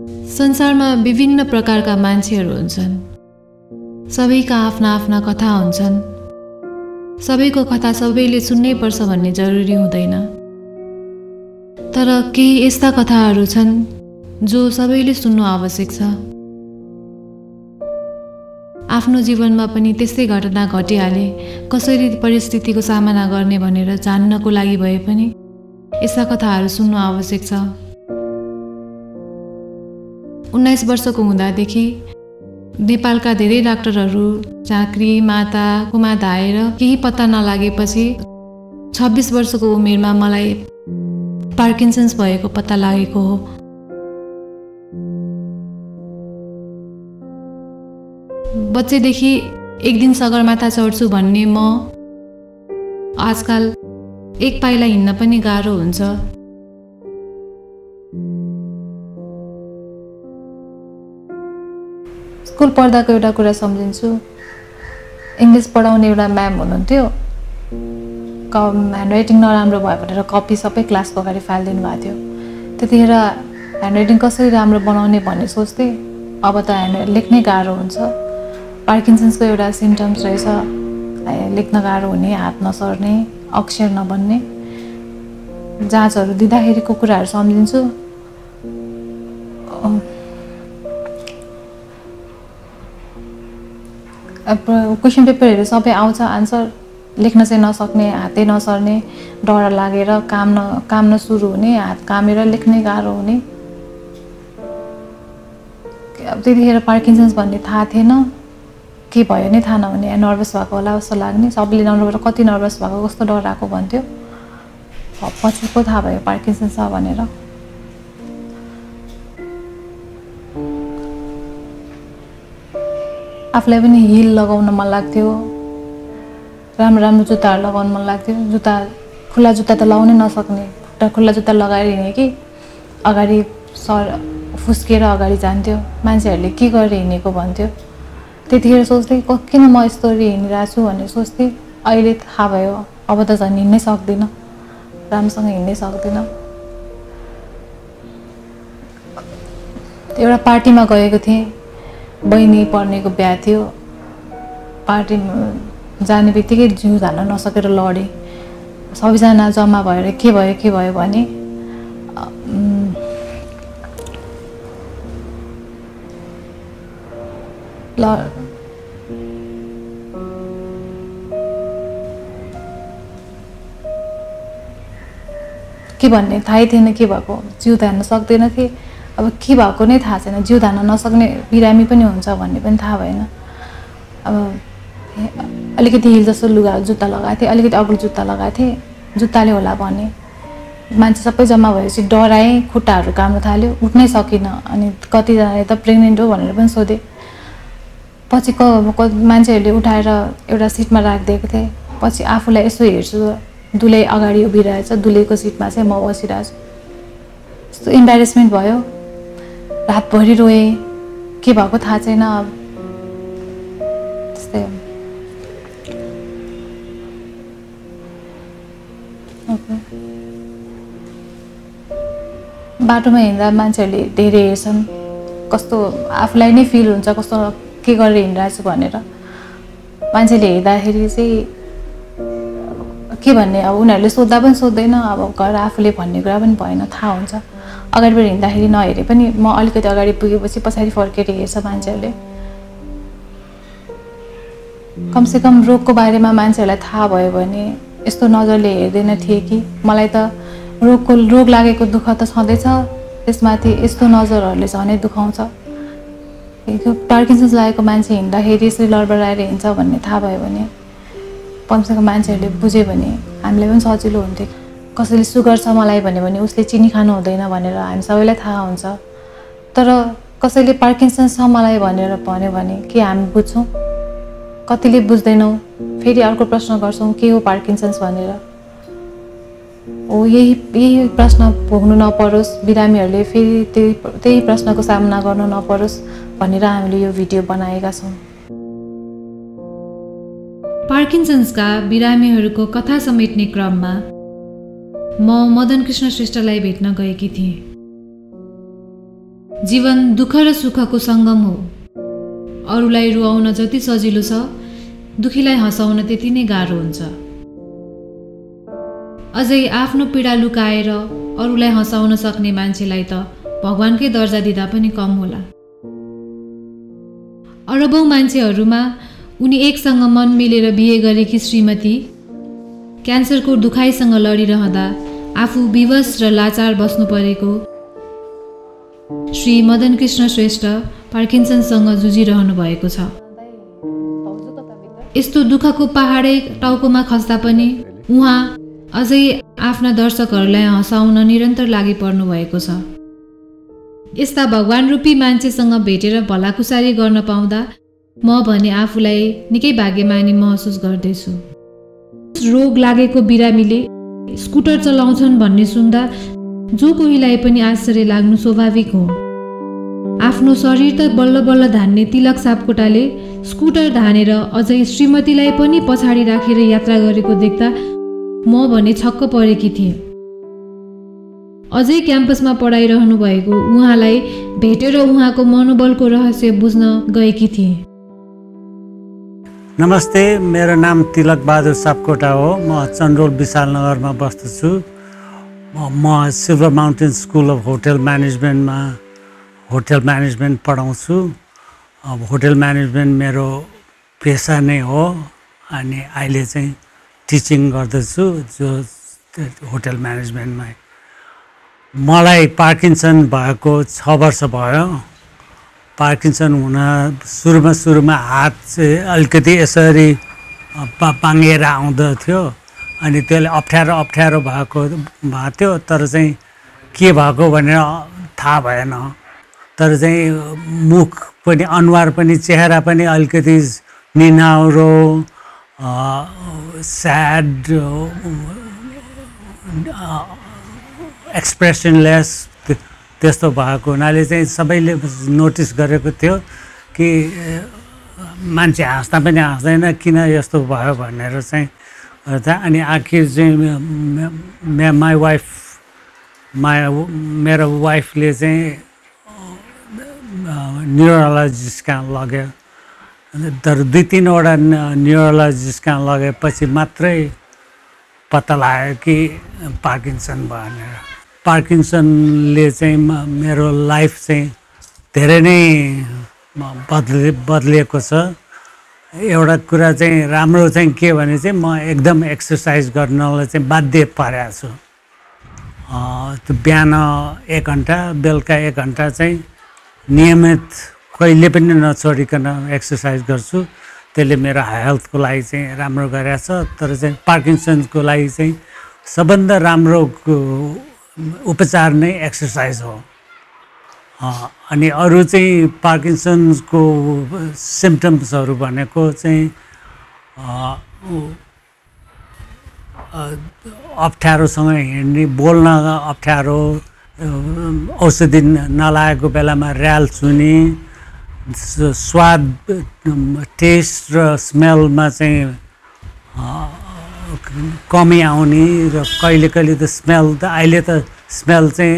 संसारमा विभिन्न प्रकारका मान्छेहरू हुन्छन्। सबैका आफ्ना आफ्ना कथा हुन्छन्। सबैको कथा सबैले सुन्नै पर्छ भन्ने जरुरी हुँदैन। तर केही यस्ता कथाहरू छन् जो सबैले सुन्नु आवश्यक छ। आफ्नो जीवनमा पनि त्यस्तै घटना घटिहाले कसरी परिस्थितिको सामना गर्ने भनेर जान्नको लागि भए पनि यस्ता कथाहरू सुन्नु आवश्यक छ। उन्नाइस वर्षको हुँदादेखि नेपालका धेरै डाक्टरहरू झाँक्री माता कुमाता आएर केही पत्ता नलागेपछि छब्बिस वर्षको उमेरमा मलाई पार्किन्सन्स भएको पत्ता लागेको हो। बच्चैदेखि एक दिन सगरमाथा चढ्छु भन्ने म आजकल एक पाइला हिँड्न पनि गाह्रो हुन्छ। स्कुल पढ्दाको एउटा कुरा सम्झिन्छु। इङ्ग्लिस पढाउने एउटा म्याम हुनुहुन्थ्यो। क ह्यान्ड राइटिङ नराम्रो भयो भनेर कपी सबै क्लासको अगाडि फालिदिनु भएको थियो। त्यतिखेर ह्यान्ड राइटिङ कसरी राम्रो बनाउने भन्ने सोच्थेँ। अब त ह्यान्ड लेख्नै गाह्रो हुन्छ। पार्किन्सन्सको एउटा सिम्टम्स रहेछ। लेख्न गाह्रो हुने हात नसर्ने अक्षर नबन्ने। जाँचहरू दिँदाखेरिको कुराहरू सम्झिन्छु। क्वेसन पेपरहरू सबै आउँछ आन्सर लेख्न चाहिँ नसक्ने हातै नसर्ने डर लागेर काम न काम नसुरु हुने हात कामेर लेख्नै गाह्रो हुने। अब त्यतिखेर पार्किन्सन्स भन्ने थाहा थिएन। के भयो नै थाहा नहुने। नर्भस भएको होला जस्तो लाग्ने। सबैले नर्भस कति नर्भस भएको कस्तो डराएको भन्थ्यो। पछि पो थाहा भयो पार्किन्सन्स छ भनेर। आफूलाई पनि हिल लगाउन मन लाग्थ्यो। राम्रो राम्रो जुत्ताहरू लगाउनु मन लाग्थ्यो। जुत्ता खुल्ला जुत्ता त लगाउनै नसक्ने खुट्टा खुल्ला जुत्ता लगाएर हिँडेँ कि? अगाडि सर फुस्किएर अगाडि जान्थ्यो। मान्छेहरूले के गरेर हिँडेको भन्थ्यो। त्यतिखेर सोच्थेँ किन म यस्तोरी हिँडिरहेको छु भनेर सोच्थेँ। अहिले थाहा भयो अब त झन् हिँड्नै सक्दिनँ। राम्रोसँग हिँड्नै सक्दिनँ। एउटा पार्टीमा गएको थिएँ। बहिनी पढ्नेको बिहा थियो। पार्टी जाने बित्तिकै जिउ धान्न नसकेर लडेँ। सबैजना जम्मा भएर के भयो के भयो भने ल के भन्ने थाहै थिएन के भएको जिउ धान्न सक्दैन थिएँ। अब के भएको नै थाहा छैन जिउ धान्न नसक्ने बिरामी पनि हुन्छ भन्ने पनि थाहा भएन। अब अलिकति हिल जस्तो लुगा जुत्ता लगाएको थिएँ अलिकति अग्लो जुत्ता लगाएको थिएँ जुत्ताले होला भने मान्छे सबै जम्मा भएपछि डराएँ खुट्टाहरू काम्नु थाल्यो उठ्नै सकिनँ अनि कतिजनाले त प्रेग्नेन्ट हो भनेर पनि सोधेँ। पछि क मान्छेहरूले उठाएर एउटा सिटमा राखिदिएको थिएँ। पछि आफूलाई यसो हेर्छु दुलै अगाडि उभिरहेछ दुलेको सिटमा चाहिँ म बसिरहेको छु यस्तो इम्बेरेसमेन्ट भयो। रातभरि रोएँ के भएको थाहा छैन त्यस्तै बाटोमा हिँड्दा मान्छेहरूले धेरै हेर्छन्। कस्तो आफूलाई नै फिल हुन्छ कस्तो के गरेर हिँडिरहेको छु भनेर। मान्छेले हेर्दाखेरि चाहिँ के भन्ने अब उनीहरूले सोद्धा पनि सोध्दैन अब गएर आफूले भन्ने कुरा पनि भएन थाहा हुन्छ। अगाडिबाट हिँड्दाखेरि नहेरे पनि म अलिकति अगाडि पुगेपछि पछाडि फर्केर हेर्छ मान्छेहरूले। कमसेकम रोगको बारेमा मान्छेहरूलाई थाहा भयो भने यस्तो नजरले हेर्दैन थिए कि। मलाई त रोगको रोग लागेको दुःख त छँदैछ त्यसमाथि यस्तो नजरहरूले झनै दुखाउँछ। पार्किन्सन्स लागेको मान्छे हिँड्दाखेरि यसरी लडबडाएर हिँड्छ भन्ने थाहा भयो भने कमसेकम मान्छेहरूले बुझ्यो भने हामीलाई पनि सजिलो हुन्थ्यो। कसैले सुगर छ मलाई भन्यो भने उसले चिनी खानु हुँदैन भनेर हामी सबैलाई थाहा हुन्छ। तर कसैले पार्किन्सन्स छ मलाई भनेर भन्यो भने के हामी बुझ्छौँ? कतिले बुझ्दैनौँ। फेरि अर्को प्रश्न गर्छौँ के हो पार्किन्सन्स भनेर। हो यही यही प्रश्न भोग्नु नपरोस्। बिरामीहरूले फेरि त्यही त्यही प्रश्नको सामना गर्नु नपरोस् भनेर हामीले यो भिडियो बनाएका छौँ। पार्किन्सन्सका बिरामीहरूको कथा समेट्ने क्रममा म मदन कृष्ण श्रेष्ठलाई भेट्न गएकी थिएँ। जीवन दुःख र सुखको सङ्गम हो। अरूलाई रुवाउन जति सजिलो छ दुखीलाई हँसाउन त्यति नै गाह्रो हुन्छ। अझै आफ्नो पीडा लुकाएर अरूलाई हँसाउन सक्ने मान्छेलाई त भगवान्कै दर्जा दिँदा पनि कम होला। अरबौँ मान्छेहरूमा उनी एकसँग मन मिलेर बिहे गरेकी श्रीमती क्यान्सरको दुखाइसँग लडिरहँदा आफू विवश र लाचार बस्नु परेको। श्री मदन कृष्ण श्रेष्ठ पार्किन्सनसँग जुझिरहनु भएको छ। यस्तो दुःखको पहाडै टाउकोमा खस्दा पनि उहाँ अझै आफ्ना दर्शकहरूलाई हँसाउन निरन्तर लागि पर्नु भएको छ। यस्ता भगवान् रूपी मान्छेसँग भेटेर भलाकुसारी गर्न पाउँदा म भने आफूलाई निकै भाग्यमानी महसुस गर्दैछु। रोग लागेको बिरामीले स्कुटर चलाउँछन् भन्ने सुन्दा जो कोहीलाई पनि आश्चर्य लाग्नु स्वाभाविक हो। आफ्नो शरीर त बल्ल बल्ल धान्ने तिलक सापकोटाले स्कुटर धानेर अझै श्रीमतीलाई पनि पछाडि राखेर यात्रा गरेको देख्दा म भने छक्क परेकी थिएँ। अझै क्याम्पसमा पढाइरहनु भएको उहाँलाई भेटेर उहाँको मनोबलको रहस्य बुझ्न गएकी थिएँ। नमस्ते मेरो नाम तिलक बहादुर सापकोटा हो। म चन्डोल विशालनगरमा बस्दछु। म Silver Mountain School of Hotel म्यानेजमेन्टमा hotel management पढाउँछु। अब होटल म्यानेजमेन्ट मेरो पेसा नै हो अनि अहिले चाहिँ टिचिङ गर्दछु जो होटल म्यानेजमेन्टमा। मलाई पार्किन्सन भएको छ वर्ष भयो। पार्किन्सन हुन सुरुमा सुरुमा हात चाहिँ अलिकति यसरी पा पाङ्गेर आउँदथ्यो अनि त्यसले अप्ठ्यारो अप्ठ्यारो भएको भएको थियो तर चाहिँ के भएको भनेर थाहा भएन तर चाहिँ मुख पनि अनुहार पनि चेहरा पनि अलिकति निनाउरो स्याड एक्सप्रेसनलेस त्यस्तो भएको हुनाले चाहिँ सबैले नोटिस गरेको थियो कि मान्छे हाँस्दा पनि हाँस्दैन किन यस्तो भयो भनेर चाहिँ अनि आखिर चाहिँ मे माई वाइफ मा मेरो वाइफले चाहिँ न्युरोलोजिस्ट कहाँ लग्यो। तर दुई तिनवटा न्युरोलोजिस्ट कहाँ लगेपछि मात्रै पत्ता लाग्यो कि पार्किन्सन भनेर। पार्किन्सनले चाहिँ मेरो लाइफ चाहिँ धेरै नै बदले बदलिएको छ। एउटा कुरा चाहिँ राम्रो चाहिँ के भने चाहिँ म एकदम एक्सर्साइज गर्नलाई चाहिँ बाध्य पारेको छु। त्यो बिहान एक घन्टा बेलुका एक घन्टा चाहिँ नियमित कहिले पनि नछोडिकन एक्सर्साइज गर्छु। त्यसले मेरो हेल्थको लागि चाहिँ राम्रो गरेको छ। तर चाहिँ पार्किन्सनको लागि चाहिँ सबभन्दा राम्रो उपचार नै एक्सर्साइज हो। अनि अरू चाहिँ पार्किन्सन्सको सिम्टम्सहरू भनेको चाहिँ अप्ठ्यारोसँग हिँड्ने बोल्न अप्ठ्यारो औषधि नलागेको बेलामा ऱ्याल छुने स्वाद टेस्ट र स्मेलमा चाहिँ कमी आउने र कहिले कहिले त स्मेल त अहिले त स्मेल चाहिँ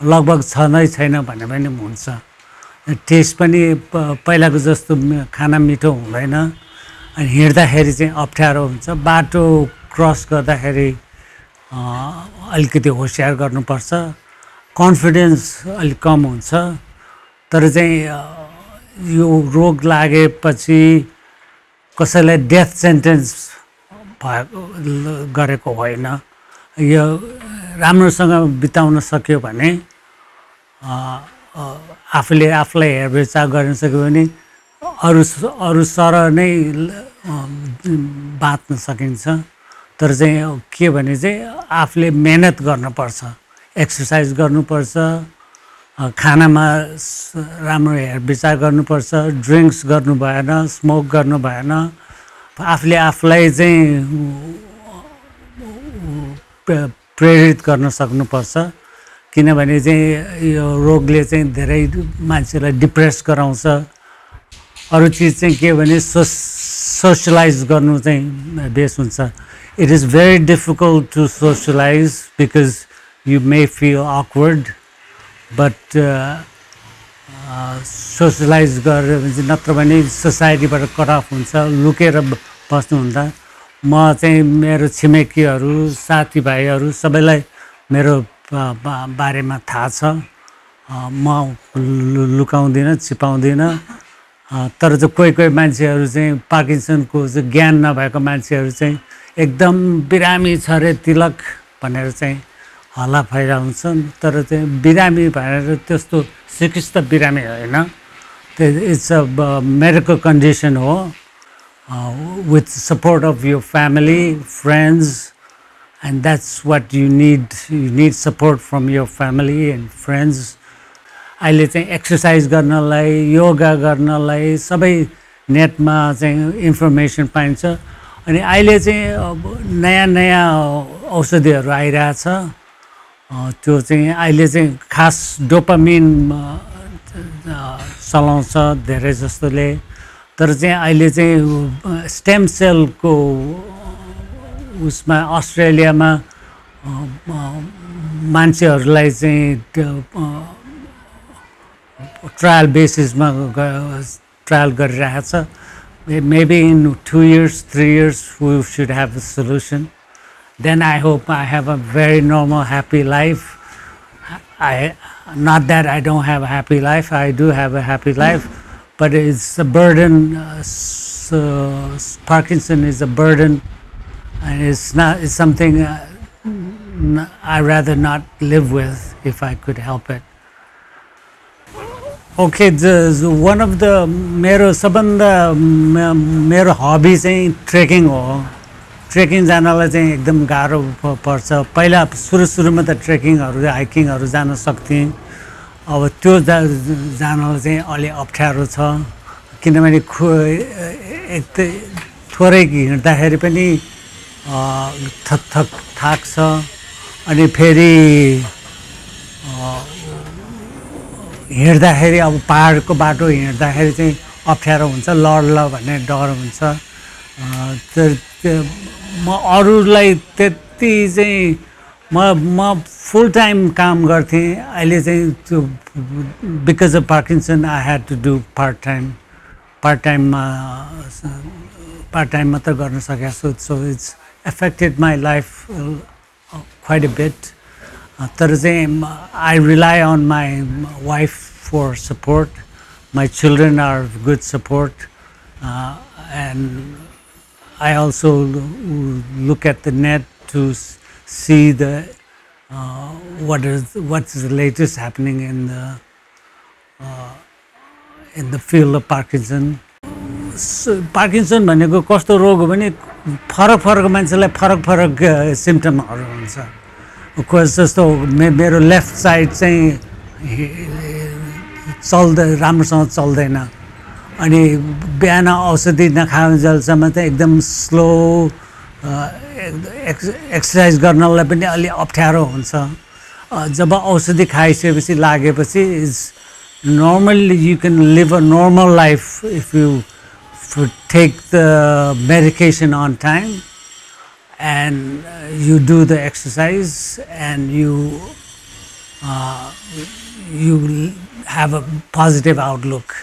लगभग छँदै छैन भने पनि हुन्छ। टेस्ट पनि पहिलाको जस्तो खाना मिठो हुँदैन। अनि हिँड्दाखेरि चाहिँ अप्ठ्यारो हुन्छ। बाटो क्रस गर्दाखेरि अलिकति होसियार गर्नुपर्छ। कन्फिडेन्स अलिक कम हुन्छ। तर चाहिँ यो रोग लागेपछि कसैलाई डेथ सेन्टेन्स गरेको होइन। यो राम्रोसँग बिताउन सक्यो भने आफूले आफूलाई हेरबेचार गर्न सक्यो भने अरू अरू सर नै बाँच्न सकिन्छ। तर चाहिँ के भने चाहिँ आफूले मेहनत गर्नुपर्छ एक्सर्साइज गर्नुपर्छ खानामा राम्रो हेरविचार गर्नुपर्छ ड्रिङ्क्स गर्नु भएन स्मोक गर्नु भएन आफूले आफूलाई चाहिँ प्रेरित गर्न सक्नुपर्छ। किनभने चाहिँ यो रोगले चाहिँ धेरै मान्छेलाई डिप्रेस गराउँछ। अरू चिज चाहिँ के भने सो सोसलाइज गर्नु चाहिँ बेस हुन्छ। It is very difficult to socialize because you may feel awkward but socialize गरेर नत्र भने सोसाइटीबाट कट अफ हुन्छ लुकेर बस्नुहुँदा म चाहिँ मेरो छिमेकीहरू साथीभाइहरू सबैलाई मेरो बारेमा थाहा छ। म लुकाउँदिनँ छिपाउँदिनँ। तर चाहिँ कोही कोही मान्छेहरू चाहिँ पार्किन्सनको चाहिँ ज्ञान नभएको मान्छेहरू चाहिँ एकदम बिरामी छ अरे तिलक भनेर चाहिँ हल्ला फैलाउँछन् तर चाहिँ बिरामी भनेर त्यस्तो सिकिस्त बिरामी होइन। त्यो इट्स अ मेडिकल कन्डिसन हो। With support of your family friends and that's what you need you need support from your family and friends अहिले चाहिँ एक्सर्साइज गर्नलाई योगा गर्नलाई सबै नेटमा चाहिँ इन्फर्मेसन पाइन्छ। अनि अहिले चाहिँ अब नयाँ नयाँ औषधिहरू आइरहेछ। त्यो चाहिँ अहिले चाहिँ खास डोपामिन चलाउँछ धेरै जस्तोले। तर चाहिँ अहिले चाहिँ स्टेम सेलको उसमा अस्ट्रेलियामा मान्छेहरूलाई चाहिँ ट्रायल बेसिसमा ट्रायल गरिरहेछ। Maybe in two years three years we should have a solution. then I hope I have a very normal, happy life. I not that I don't have a happy life. I do have a happy life, but it's a burden. Uh, so Parkinson is a burden, and it's not. It's something uh, n- I rather not live with if I could help it. Okay, the, the one of the मेरो सबभन्दा म- मेरो hobby चाहिँ trekking हो trekking जानलाई चाहिँ एकदम गाह्रो पर्छ। पहिला सुरु सुरुमा त ट्रेकिङहरू हाइकिङहरू जान सक्थेँ। अब त्यो जा जानलाई चाहिँ अलि अप्ठ्यारो छ। किनभने खो एक थोरै हिँड्दाखेरि पनि थक थक थाक्छ अनि फेरि हिँड्दाखेरि अब पाहाडको बाटो हिँड्दाखेरि चाहिँ अप्ठ्यारो हुन्छ लड्ला भन्ने डर हुन्छ। म अरूलाई त्यति चाहिँ म म फुल टाइम काम गर्थेँ। अहिले चाहिँ त्यो because of Parkinson I had to do part time part टाइममा पार्ट टाइम मात्र गर्न सकेको छु so it's affected my life quite a bit तर चाहिँ I rely on my wife for support my children are good support and I also look at the net to see the uh, what is what's the latest happening in the uh, in the field of Parkinson. Parkinson भनेको कस्तो रोग हो भने फरक फरक मान्छेलाई फरक फरक सिम्टमहरू हुन्छ जस्तो मे मेरो लेफ्ट साइड चाहिँ चल्दै राम्रोसँग चल्दैन अनि बिहान औषधि नखाउन्जेलसम्म चाहिँ एकदम स्लो एक्स एक्सर्साइज गर्नलाई पनि अलि अप्ठ्यारो हुन्छ। अ, जब औषधि खाइसकेपछि लागेपछि is normally you can live a normal life if you take the medication on time do the exercise and you uh, you l- have a positive outlook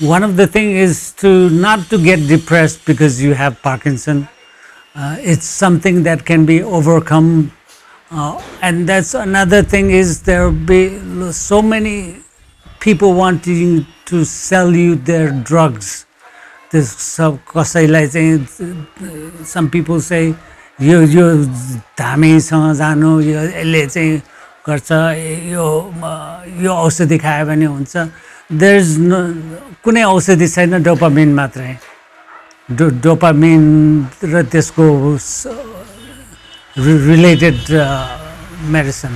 one of the thing is to not to get depressed because you have parkinson uh, it's something that can be overcome uh, and that's another thing is there will be so many people wanting to sell you their drugs this सब कसैलाई चाहिँ some people चाहिँ यो यो धामीसँग जानु यो यसले चाहिँ गर्छ यो म- यो औषधि खायो भने हुन्छ देयर इज नो कुनै औषधि छैन डोपामिन मात्रै डो डोपामिन र त्यसको रिलेटेड मेडिसिन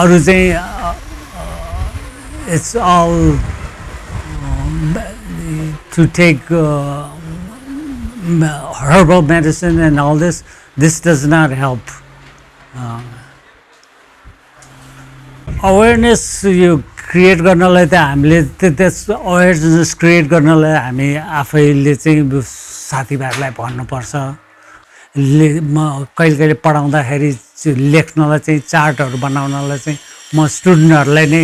अरू चाहिँ it's all to take uh, m- herbal medicine and all this, this does not help. Awareness यो क्रिएट गर्नलाई त हामीले त्यो त्यस अवेरनेस क्रिएट गर्नलाई हामी आफैले चाहिँ साथीभाइहरूलाई भन्नुपर्छ। ले म कहिले कहिले पढाउँदाखेरि लेख्नलाई चाहिँ चार्टहरू बनाउनलाई चाहिँ म स्टुडेन्टहरूलाई नै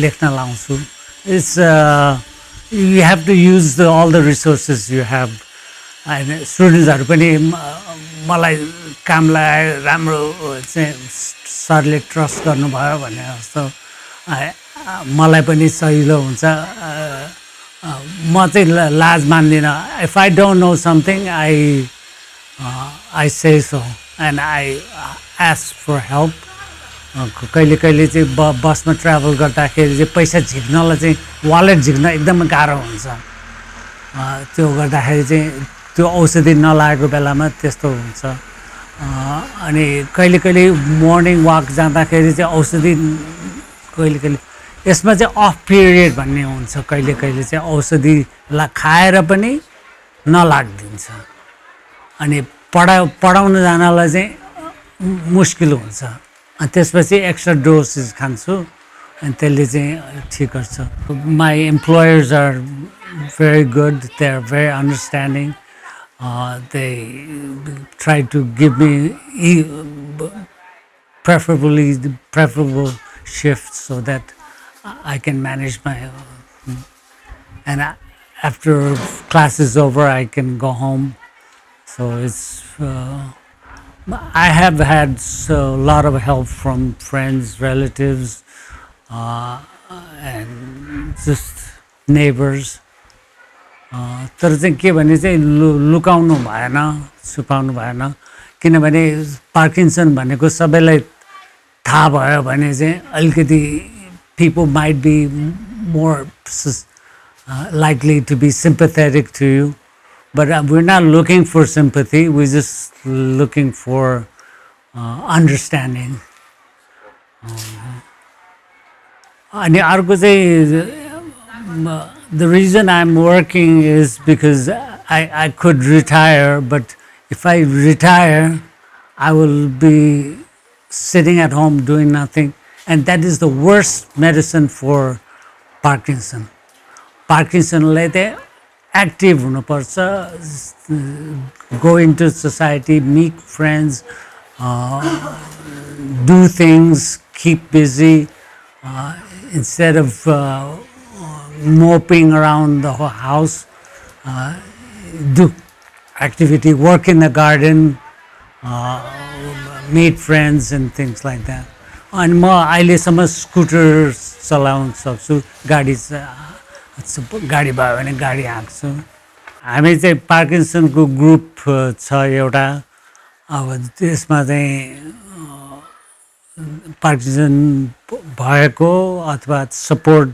लेख्न लाउँछु। It's you have to use the all the resources you have होइन स्टुडेन्ट्सहरू पनि मलाई काम लगायो राम्रो चाहिँ सरले ट्रस्ट गर्नुभयो भने जस्तो। मलाई पनि सजिलो हुन्छ। म चाहिँ लाज मान्दिनँ। If I don't know something I I say so and I ask for help कहिले कहिले चाहिँ ब बसमा ट्राभल गर्दाखेरि चाहिँ पैसा झिक्नलाई चाहिँ वालेट झिक्न एकदमै गाह्रो हुन्छ। त्यो गर्दाखेरि चाहिँ त्यो औषधि नलागेको बेलामा त्यस्तो हुन्छ। अनि कहिले कहिले मर्निङ वाक जाँदाखेरि चाहिँ औषधि कहिले कहिले यसमा चाहिँ अफ पिरियड भन्ने हुन्छ। कहिले कहिले चाहिँ औषधिलाई खाएर पनि नलागिदिन्छ। अनि पढा पढाउन जानलाई चाहिँ मुस्किल हुन्छ। अनि त्यसपछि एक्स्ट्रा डोसेस खान्छु। अनि त्यसले चाहिँ ठिक गर्छ। My employers are very good they are very understanding they try to give me preferably the preferable shift so that I can manage my uh, and I, after class is over I can go home so it's uh, I have had so, a lot of help from friends relatives uh, and just neighbors अँ, तर चाहिँ के भने चाहिँ लु लुकाउनु भएन छुपाउनु भएन किनभने पार्किन्सन भनेको सबैलाई थाहा भयो भने चाहिँ अलिकति people might be more likely to be sympathetic to you. But uh, we're not looking for sympathy, we're just looking for uh, understanding. अनि अर्को चाहिँ the reason I'm working is because I, I could retire, but if I retire, I will be sitting at home doing nothing. And that is the worst medicine for Parkinson. पार्किन्सनलाई चाहिँ active हुनुपर्छ go into society make friends do things keep busy instead of uh, moping around the whole house, uh, do activity, work Meet friends and things like that. अनि म अहिलेसम्म scooter चलाउन सक्छु गाडी गाडी भयो भने गाडी हाँक्छु। हामी चाहिँ पार्किन्सनको ग्रुप छ एउटा। अब त्यसमा चाहिँ पार्किन्सन भएको अथवा सपोर्ट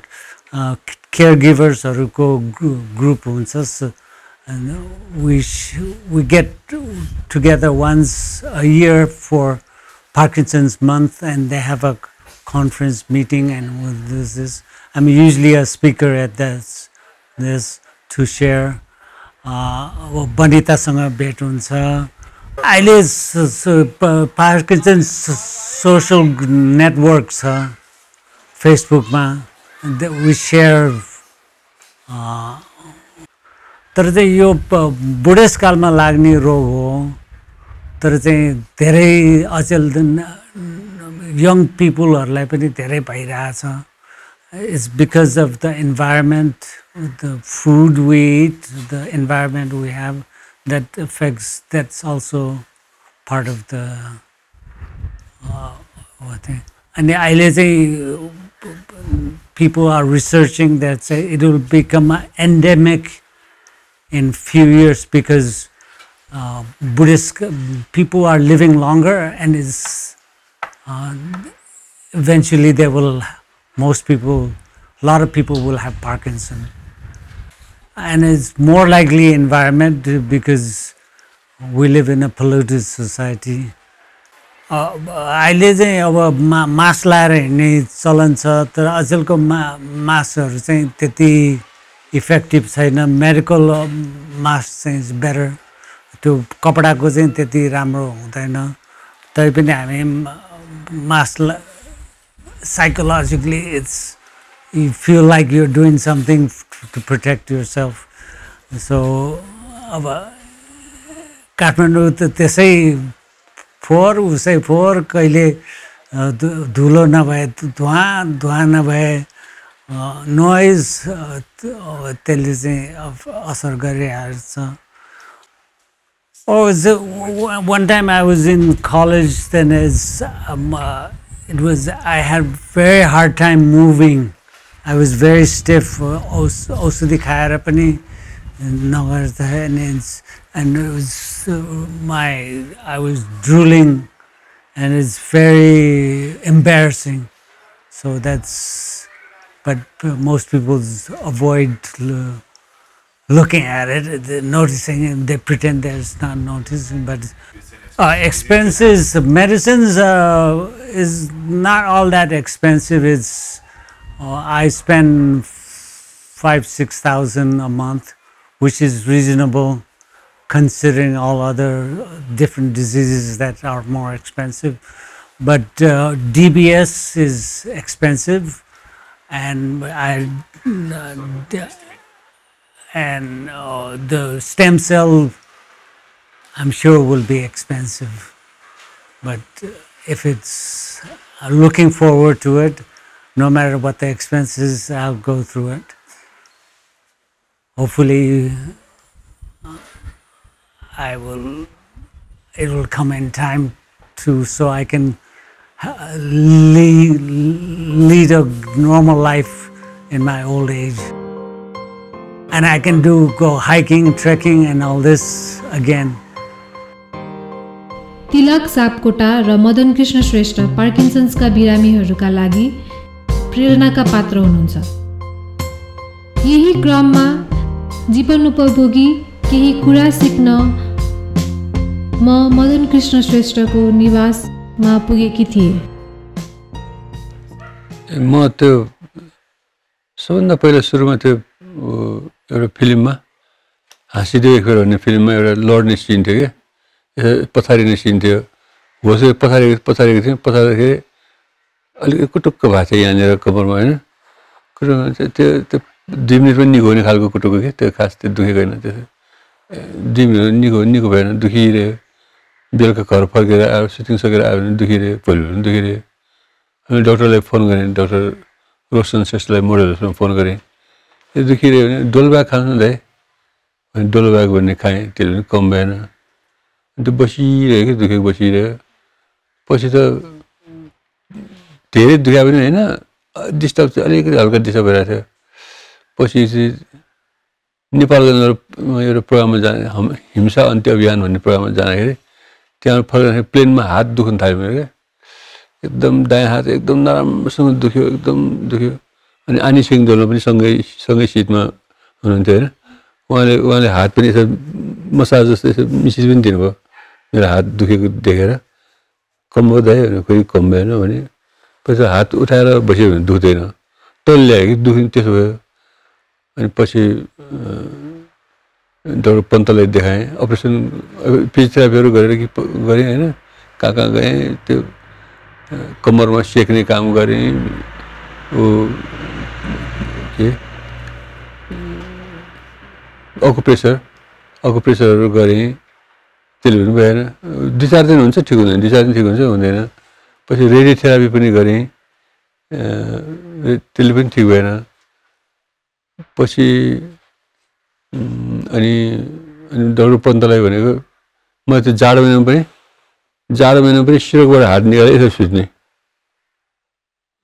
केयर गिभर्सहरूको ग्रुप हुन्छ। we we get together once a year for Parkinson's month and they have a conference meeting and with this, this I'm usually a speaker at this this to share अब बनितासँग भेट हुन्छ अहिले Parkinson social network छ फेसबुकमा we share तर चाहिँ यो बुढेसकालमा लाग्ने रोग हो। तर चाहिँ धेरै अचेल यङ पिपुलहरूलाई पनि धेरै भइरहेछ। It's because of the environment the food we the environment we have that effects that's also part of the अनि अहिले चाहिँ पिपल आर रिसर्चिङ द्याट चाहिँ it will become a endemic in few years because uh, Buddhist people are living longer and is uh, eventually they will most people a lot of people will have Parkinson and it's more likely environment because we live in a polluted society अहिले चाहिँ अब मा मास लाएर हिँड्ने चलन छ तर अचेलको मा मासहरू चाहिँ त्यति इफेक्टिभ छैन मेडिकल मास चाहिँ इज बेटर त्यो कपडाको चाहिँ त्यति राम्रो हुँदैन। तैपनि हामी मास psychologically it's you feel like you're doing something to protect your self so अब काठमाडौँ त त्यसै फोहोर उसै फोहोर कहिले धुलो नभए धुवा धुवा नभए नोइज त्यसले चाहिँ अफ- असर गरिहाल्छ Oh, was it, w- one time I was in college. Then is um, uh, it was I had very hard time moving. I was very stiff. uh, औष- औषधि खाएर पनि नगर्दा and it's and it was uh, my I was drooling, and it's very embarrassing. So that's, but most people avoid. Looking at it, noticing it, they pretend there's not noticing, but uh, expenses, medicines uh, is not all that expensive. It's uh, I spend five six thousand a month, which is reasonable considering all other different diseases that are more expensive. But uh, DBS is expensive, and I uh, and uh, the stem cell i'm sure will be expensive. But uh, if it's uh, looking forward to it no matter what the expenses, i'll go through it. Hopefully i will it will come in time to so i can lead, a normal life in my old age and I can do go hiking, trekking, and all this again. तिलक सापकोटा र मदन कृष्ण श्रेष्ठ पार्किन्सन्सका बिरामीहरूका लागि प्रेरणाका पात्र हुनुहुन्छ यही क्रममा जीवनोपभोगी केही कुरा सिक्न म मदन कृष्ण श्रेष्ठको निवासमा पुगेकी थिएँ। म त्यो सबभन्दा पहिला सुरुमा त्यो एउटा फिल्ममा हाँसिदियो एक बेर भन्ने फिल्ममा एउटा लड्ने सिन थियो क्या। पछारिने सिन थियो। होसो पछारेको पछारेको थिएँ पछार्दाखेरि अलिकति कुटुक्क भएको थियो यहाँनिर कपालमा होइन? कुटुक्क त्यो त्यो दुई मिनट पनि निको हुने खालको कुटुक्क कि त्यो खास त्यो दुखेको होइन त्यो। दुई मिनट निको निको भएन दुखिरह्यो। बेलुका घर फर्केर आयो सुटिङ सकेर आयो भने दुखिरह्यो भोलि पनि दुखिरह्यो अनि डक्टरलाई फोन गरेँ डक्टर रोशन श्रेष्ठलाई मोडल हस्पिटलमा फोन गरेँ। यो दुखिरह्यो भने डोलबाग खानु दाइ अनि डोलबाग भन्ने खाएँ त्यसले पनि कम भएन। अनि त्यो बसिरह्यो कि दुखेको बसिरह्यो। पछि त धेरै दुखा पनि होइन डिस्टर्ब चाहिँ अलिकति हल्का डिस्टर्ब भइरहेको थियो। पछि चाहिँ नेपालको एउटा प्रोग्राममा जाने हिंसा अन्त्य अभियान भन्ने प्रोग्राममा जाँदाखेरि त्यहाँ फर्किँदाखेरि प्लेनमा हात दुख्न थाल्यो मेरो क्या एकदम दायाँ हात एकदम नराम्रोसँग दुख्यो एकदम दुख्यो। अनि आनी सिंह दोलो पनि सँगै सँगै सिटमा हुनुहुन्थ्यो होइन। उहाँले उहाँले हात पनि यसो मसाज जस्तो यसो मिसिस पनि दिनुभयो। मेरो हात दुखेको देखेर। कम भयो दाइ भने खोइ कम भएन भने पछि हात उठाएर बस्यो भने दुख्दैन। तल ल्यायो कि दुख्यो त्यसो भयो। अनि पछि डक्टर पन्तलाई देखाएँ। अपरेसन फिजियोथेरापीहरू गरेर कि गरेँ होइन कहाँ कहाँ गएँ त्यो कम्मरमा सेक्ने काम गरेँ ऊ के अकुप्रेसर अकुप्रेसरहरू गरेँ त्यसले पनि भएन दुई चार दिन हुन्छ ठिक हुँदैन दुई चार दिन ठिक हुन्छ हुँदैन पछि रेडियोथेरापी पनि गरेँ त्यसले पनि ठिक भएन पछि अनि अनि डक्टर पन्तलाई भनेको म त्यो जाडो महिनामा पनि जाडो महिनामा पनि सिरकबाट हात निकालेर यसो सुत्ने।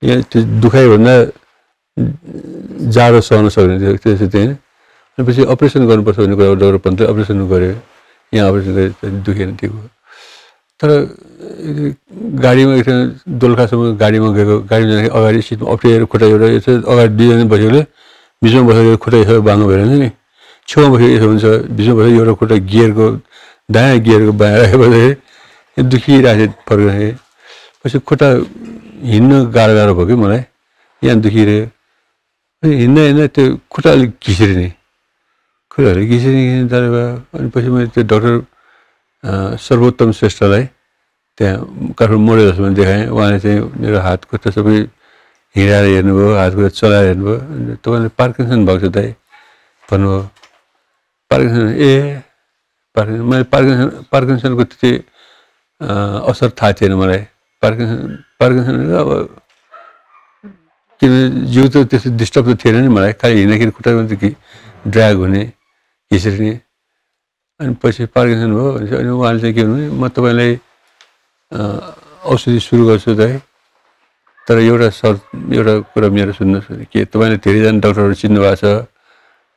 यहाँ त्यो दुखाइभन्दा जाडो सहन सक्ने थियो त्यसो थियो होइन अनि पछि अपरेसन गर्नुपर्छ भन्ने कुरा डक्टर पन्तले अपरेसन गऱ्यो यहाँ अपरेसन गरे दुखेन भयो तर गाडीमा एकजना दोलखासम्म गाडीमा गएको गाडीमा जाँदाखेरि अगाडि सिटमा अप्ठ्यारो खुट्टा एउटा अगाडि दुईजना बसेकोले बिचमा बसेको खुट्टा यसो बाङ्गो भएर नि छेउमा बसेको यसो हुन्छ बिचमा बसेको एउटा खुट्टा गियरको दायाँ गियरको बायाँ यहाँ दुखिरहेको थियो फर्किँदाखेरि पछि खुट्टा हिँड्न गाह्रो गाह्रो भयो कि मलाई यहाँ दुखिरह्यो हिँड्दा हिँड्दा त्यो खुट्टा अलिक घिस्रिने खुट्टाहरू घिस्रिने घिस्रिने जाने भयो अनि पछि मैले त्यो डक्टर सर्वोत्तम श्रेष्ठलाई त्यहाँ काठमाडौँ मोडल हस्पिटलमा देखाएँ उहाँले चाहिँ मेरो हात खुट्टा सबै हिँडाएर हेर्नुभयो हात खुट्टा चलाएर हेर्नुभयो तपाईँले पार्किन्सन भएको छ दाइ भन्नुभयो पार्किन्सन ए पार्किन्सन मैले पार्किन्सन पार्किन्सनको त्यति असर थाहा थिएन मलाई। पार्किन्सन पार्किन्सन अब किनभने जिउ त त्यस्तो डिस्टर्ब त थिएन नि मलाई। खालि हिँड्दाखेरि खुट्टा मात्रै कि ड्र्याग हुने घिसिर्ने अनि पछि पार्किन्सन भयो भनेपछि अनि उहाँले चाहिँ के भन्नु म तपाईँलाई औषधि सुरु गर्छु त है। तर एउटा सर एउटा कुरा मेरो सुन्नुहोस् भने के तपाईँले धेरैजना डक्टरहरू चिन्नु भएको छ?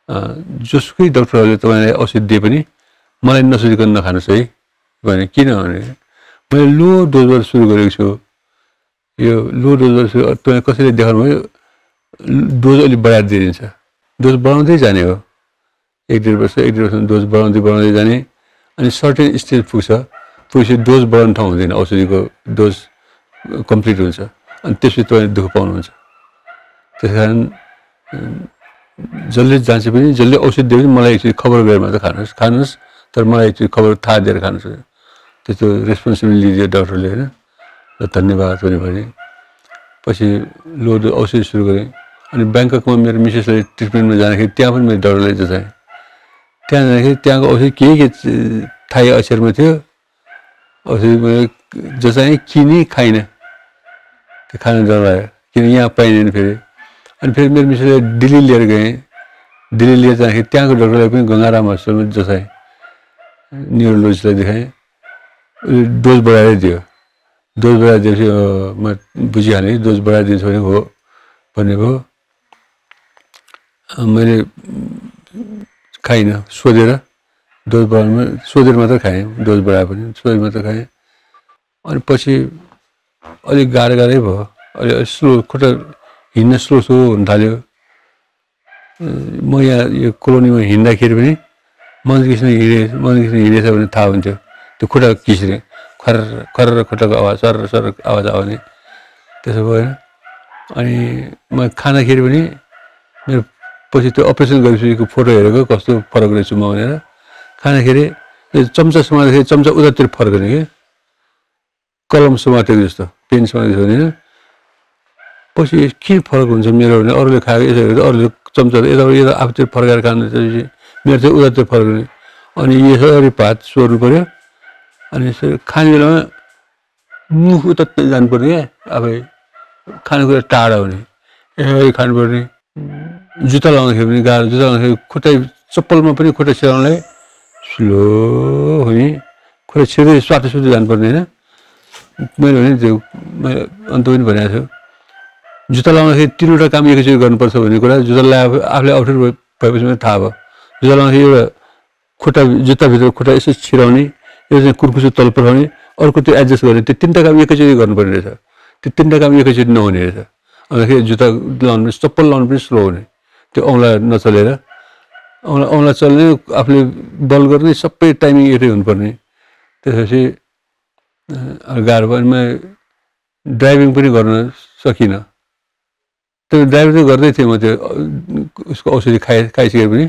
जसुकै डक्टरहरूले तपाईँलाई औषधि दिए पनि मलाई नसोधिकन नखानुहोस् है भने किनभने मैले लो डोजबाट सुरु गरेको छु। यो लो डोजबाट सुरु तपाईँ कसैले देखाउनु भयो डोज अलिक बढाएर दिइदिन्छ। डोज बढाउँदै जाने हो। एक डेढ वर्ष एक डेढ वर्ष डोज बढाउँदै बढाउँदै जाने। अनि सर्टेन स्टेज पुग्छ पुगेपछि डोज बढाउने ठाउँ हुँदैन औषधिको डोज कम्प्लिट हुन्छ। अनि त्यसपछि तपाईँले दुःख पाउनुहुन्छ। त्यस कारण जसले जान्छ पनि जसले औषधि दियो भने मलाई एकचोटि खबर गरेर मात्रै खानुहोस्। खानुहोस् तर मलाई एकचोटि खबर थाहा दिएर खानुहोस्। त्यस्तो रेस्पोन्सिबिलिटी दियो डक्टरले होइन? र धन्यवाद पनि भने पछि लोड औषधि सुरु गरेँ। अनि ब्याङ्ककमा मेरो मिसेसले ट्रिटमेन्टमा जाँदाखेरि त्यहाँ पनि मेरो डक्टरले जचाएँ त्यहाँ जाँदाखेरि त्यहाँको औषधि के के थाई अक्षरमा थियो। औषधि मैले जचाएँ किने खाइनँ। त्यो खान डर लाग्यो। किन यहाँ पाइँदैन फेरि? अनि फेरि मेरो मिसेसले दिल्ली लिएर गएँ। दिल्ली लिएर जाँदाखेरि त्यहाँको डक्टरलाई पनि गङ्गाराम हस्पिटलमा जचाएँ न्युरोलोजिस्टलाई देखाएँ। डोज बढाएरै दियो। डोज बढाएर दिएपछि अँ, म बुझिहालेँ डोज बढाएर दिन्छ भने हो भन्ने भयो मैले खाइनँ सोधेर डोज बढाउनु सोधेर मात्रै खाएँ। डोज बढाए पनि सोधेर मात्रै खाएँ। अनि पछि अलिक गाह्रो गाह्रै भयो। अलि अलि स्लो खुट्टा हिँड्न स्लो स्लो हुन थाल्यो म यहाँ यो कोलोनीमा हिँड्दाखेरि पनि मन कृष्ण हिँडे मन कृष्ण हिँडेछ भने थाहा हुन्थ्यो। त्यो खुट्टा किस्ने खर खर खुट्टाको आवाज सर सर आवाज आउने। त्यसो होइन अनि म खाँदाखेरि पनि मेरो पछि त्यो अपरेसन गरेपछिको फोटो हेरेको कस्तो फरक रहेछु म भनेर। खाँदाखेरि चम्चा समात्दाखेरि चम्चा उतातिर फर्कने कि? कलम समातेको जस्तो पेन समातेको भने पछि के फरक हुन्छ मेरो भने अरूले खाएको यसो हेरेर अरूले चम्चा यताबाट यता आफूतिर फर्काएर त्यसपछि मेरो चाहिँ उतातिर फर्कने अनि यसरी भात सोर्नु पऱ्यो अनि यसरी खाने बेलामा मुख उता जानुपर्ने क्या आफै खानेकुरा टाढा हुने यसरी खानुपर्ने जुत्ता लाउँदाखेरि पनि गाह्रो जुत्ता लाउँदाखेरि खुट्टा चप्पलमा पनि खुट्टा छिराउनलाई स्लो हुने खुट्टा छिर्दै स्वाटो सुत्दै जानुपर्ने होइन मैले भने त्यो मैले अन्त पनि भनेको छु जुत्ता लाउँदाखेरि तिनवटा काम एकैचोटि गर्नुपर्छ भन्ने कुरा जुत्ता लगाए आफूले अप्ठ्यारो भए- भएपछि मात्रै थाहा भयो। जुत्ता लाउँदाखेरि एउटा खुट्टा जुत्ताभित्र खुट्टा यसो छिराउने यो चाहिँ कुर्कुसो तल पठाउने अर्को त्यो एडजस्ट गर्ने। त्यो तिनवटा काम एकैचोटि गर्नुपर्ने रहेछ। त्यो तिनवटा काम एकैचोटि नहुने रहेछ। अन्तखेरि जुत्ता लाउनु पनि चप्पल लाउनु पनि स्लो हुने। त्यो औँला नचलेर। औँला औँला चल्ने आफूले बल गर्ने सबै टाइमिङ एउटै हुनुपर्ने। त्यसपछि गाह्रो भयो ड्राइभिङ पनि गर्न सकिनँ। त्यो ड्राइभिङ चाहिँ गर्दै थिएँ म त्यो उसको औषधि खाइ खाइसकेर पनि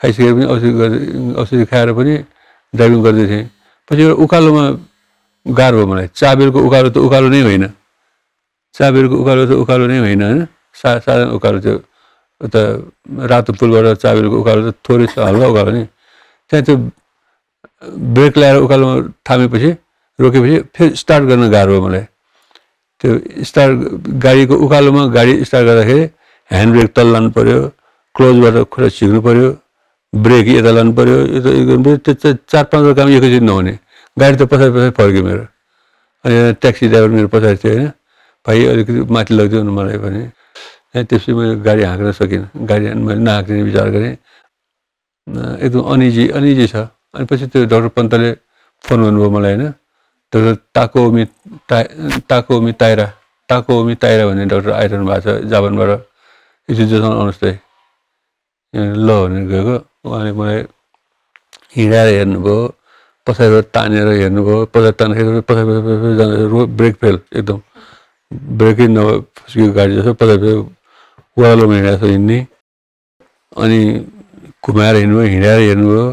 खाइसकेर पनि औषधि गर्दै औषधि खाएर पनि ड्राइभिङ गर्दै थिएँ। पछि एउटा उकालोमा गाह्रो भयो मलाई। चाबेलको उकालो त उकालो नै होइन। चाबेलको उकालो त उकालो नै होइन होइन? सा साधारण उकालो त्यो उता रातो पुलबाट चाबेलको उकालो त थोरै छ हल्का उकालो नि। त्यहाँ त्यो ब्रेक लगाएर उकालोमा थामेपछि रोकेपछि फेरि स्टार्ट गर्न गाह्रो भयो मलाई। त्यो स्टार्ट गाडीको उकालोमा गाडी स्टार्ट गर्दाखेरि ह्यान्ड ब्रेक तल लानु पऱ्यो क्लोजबाट खुट्टा छिक्नु पऱ्यो ब्रेक यता लानु पऱ्यो यता पऱ्यो त्यो चार पाँचवटा काम एकैचोटि नहुने। गाडी त पछाडि पछाडि फर्क्यो मेरो। अनि ट्याक्सी ड्राइभर मेरो पछाडि थियो होइन। भाइ अलिकति माथि लगिदियो न मलाई भने त्यसपछि मैले गाडी हाँक्न सकिनँ। गाडी मैले नहाँक्ने विचार गरेँ। एकदम अनिजी अनिजी छ। अनि पछि त्यो डक्टर पन्तले फोन गर्नुभयो मलाई होइन। डक्टर टाकोमी टा टाकोमी ताइरा टाकोमी ताइरा भन्ने डक्टर आइरहनु भएको छ जापानबाट। जोसँग आउनुहोस् त है। ल भनेर गएको। उहाँले मलाई हिँडाएर हेर्नुभयो पछाडिबाट तानेर हेर्नुभयो पछाडि तान्दाखेरि पछाडि पछाडि पछाडि जाँदा रो ब्रेक फेल एकदम। ब्रेकै नभए गाडी जस्तो पछाडि ओह्रालोमा हिँडेको छ हिँड्ने। अनि घुमाएर हिँड्नुभयो हिँडाएर हेर्नुभयो।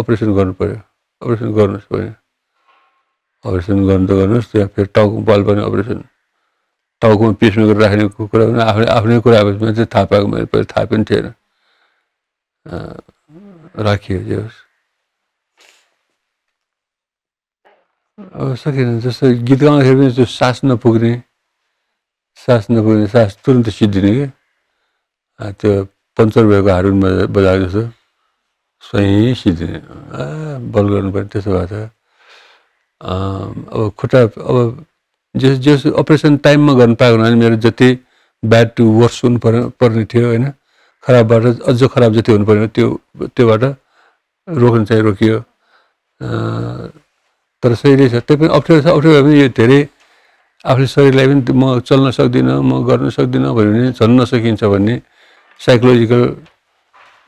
अपरेसन गर्नु पऱ्यो अपरेसन गर्नुहोस् भने अपरेसन गर्नु त गर्नुहोस् त्यहाँ फेरि टाउको बल पनि अपरेसन। टाउकोमा पेसमेकर राख्ने कुरा पनि आफ्नै आफ्नै कुरा मैले चाहिँ थाहा पाएको मैले पहिला थाहा पनि थिएन। राखियो जे होस्। अब सकिएन जस्तो गीत गाउँदाखेरि पनि त्यो सास नपुग्ने सास नपुग्ने सास तुरन्त सिद्धिने कि? त्यो पङ्चर भएको हारुन बजा बजाएको जस्तो स्वयं सिद्धिने। बल गर्नु पर्ने त्यसो भए त। अब खुट्टा अब जस जस अपरेसन टाइममा गर्नु पाएको हुनाले मेरो जति ब्याड टु वर्स हुनु पर्ने पर्ने थियो होइन? खराबबाट अझ खराब जति हुनु पर्ने त्यो त्योबाट रोक्नु चाहिँ रोकियो। तर सही छ त्यही पनि अप्ठ्यारो छ। अप्ठ्यारो भए पनि यो धेरै आफूले शरीरलाई पनि म चल्न सक्दिनँ म गर्न सक्दिनँ भन्यो भने झन् नसकिन्छ भन्ने साइकोलोजिकल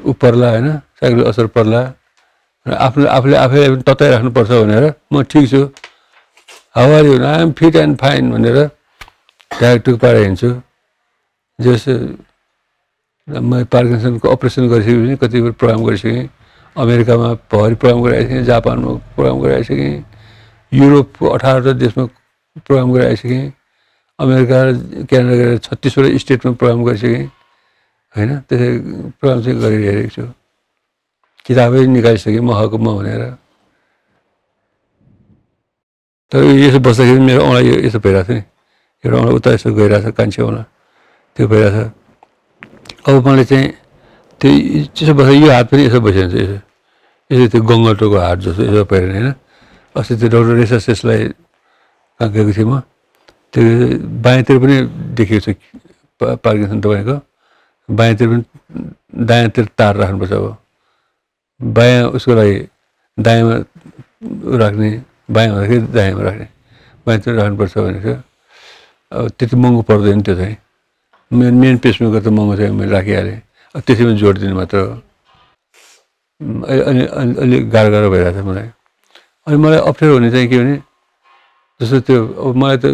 ऊ पर्ला होइन? साइकोलोजी असर पर्ला। र आफ्नो आफूले आफैलाई पनि तताइराख्नुपर्छ भनेर म ठिक छु। हावारी हुन आइएम फिट एन्ड फाइन भनेर ढाकटुक पारेर हिँड्छु। जस म पार्किन्सनको अपरेसन गरिसकेपछि कतिपय प्रोग्राम गरिसकेँ। अमेरिकामा भरि प्रोग्राम गरिआइसकेँ जापानमा प्रोग्राम गरिआइसकेँ युरोपको अठारवटा देशमा प्रोग्राम गरिआइसकेँ अमेरिका क्यानाडा गएर छत्तिसवटा स्टेटमा प्रोग्राम गरिसकेँ। होइन त्यसै प्रोग्राम चाहिँ गरिरहेको छु। किताबै निकालिसकेँ म हकमा भनेर। तर यसो बस्दाखेरि मेरो औँला यो यसो भइरहेको छ नि। एउटा औँला उता यसो गइरहेछ कान्छी औँला त्यो भइरहेछ। अब मलाई चाहिँ त्यो त्यसो बस्दा यो हात पनि यसो बसिरहन्छ यसो। यसो त्यो गङ्गटोको हात जस्तो यसो पहिरने होइन। अस्ति त्यो डक्टर रेसा सेसलाई कहाँ गएको थिएँ म। त्यो बायाँतिर पनि देखेको छ पार्किन्सन तपाईँको। बायाँतिर पनि दायाँतिर तार राख्नुपर्छ अब। बायाँ उसको लागि दायाँमा राख्ने बायाँ हुँदाखेरि दायाँमा राख्ने। बायाँतिर राख्नुपर्छ भनेको अब त्यति महँगो पर्दैन त्यो चाहिँ। मेन मेन पेसमेकर त महँगो चाहिँ मैले राखिहालेँ। अब त्यसैमा जोड दिनु मात्र हो। उम्, अलि अलि अलि अलिक गाह्रो गाह्रो भइरहेको छ मलाई। अनि मलाई अप्ठ्यारो हुने चाहिँ के भने जस्तो त्यो अब मलाई त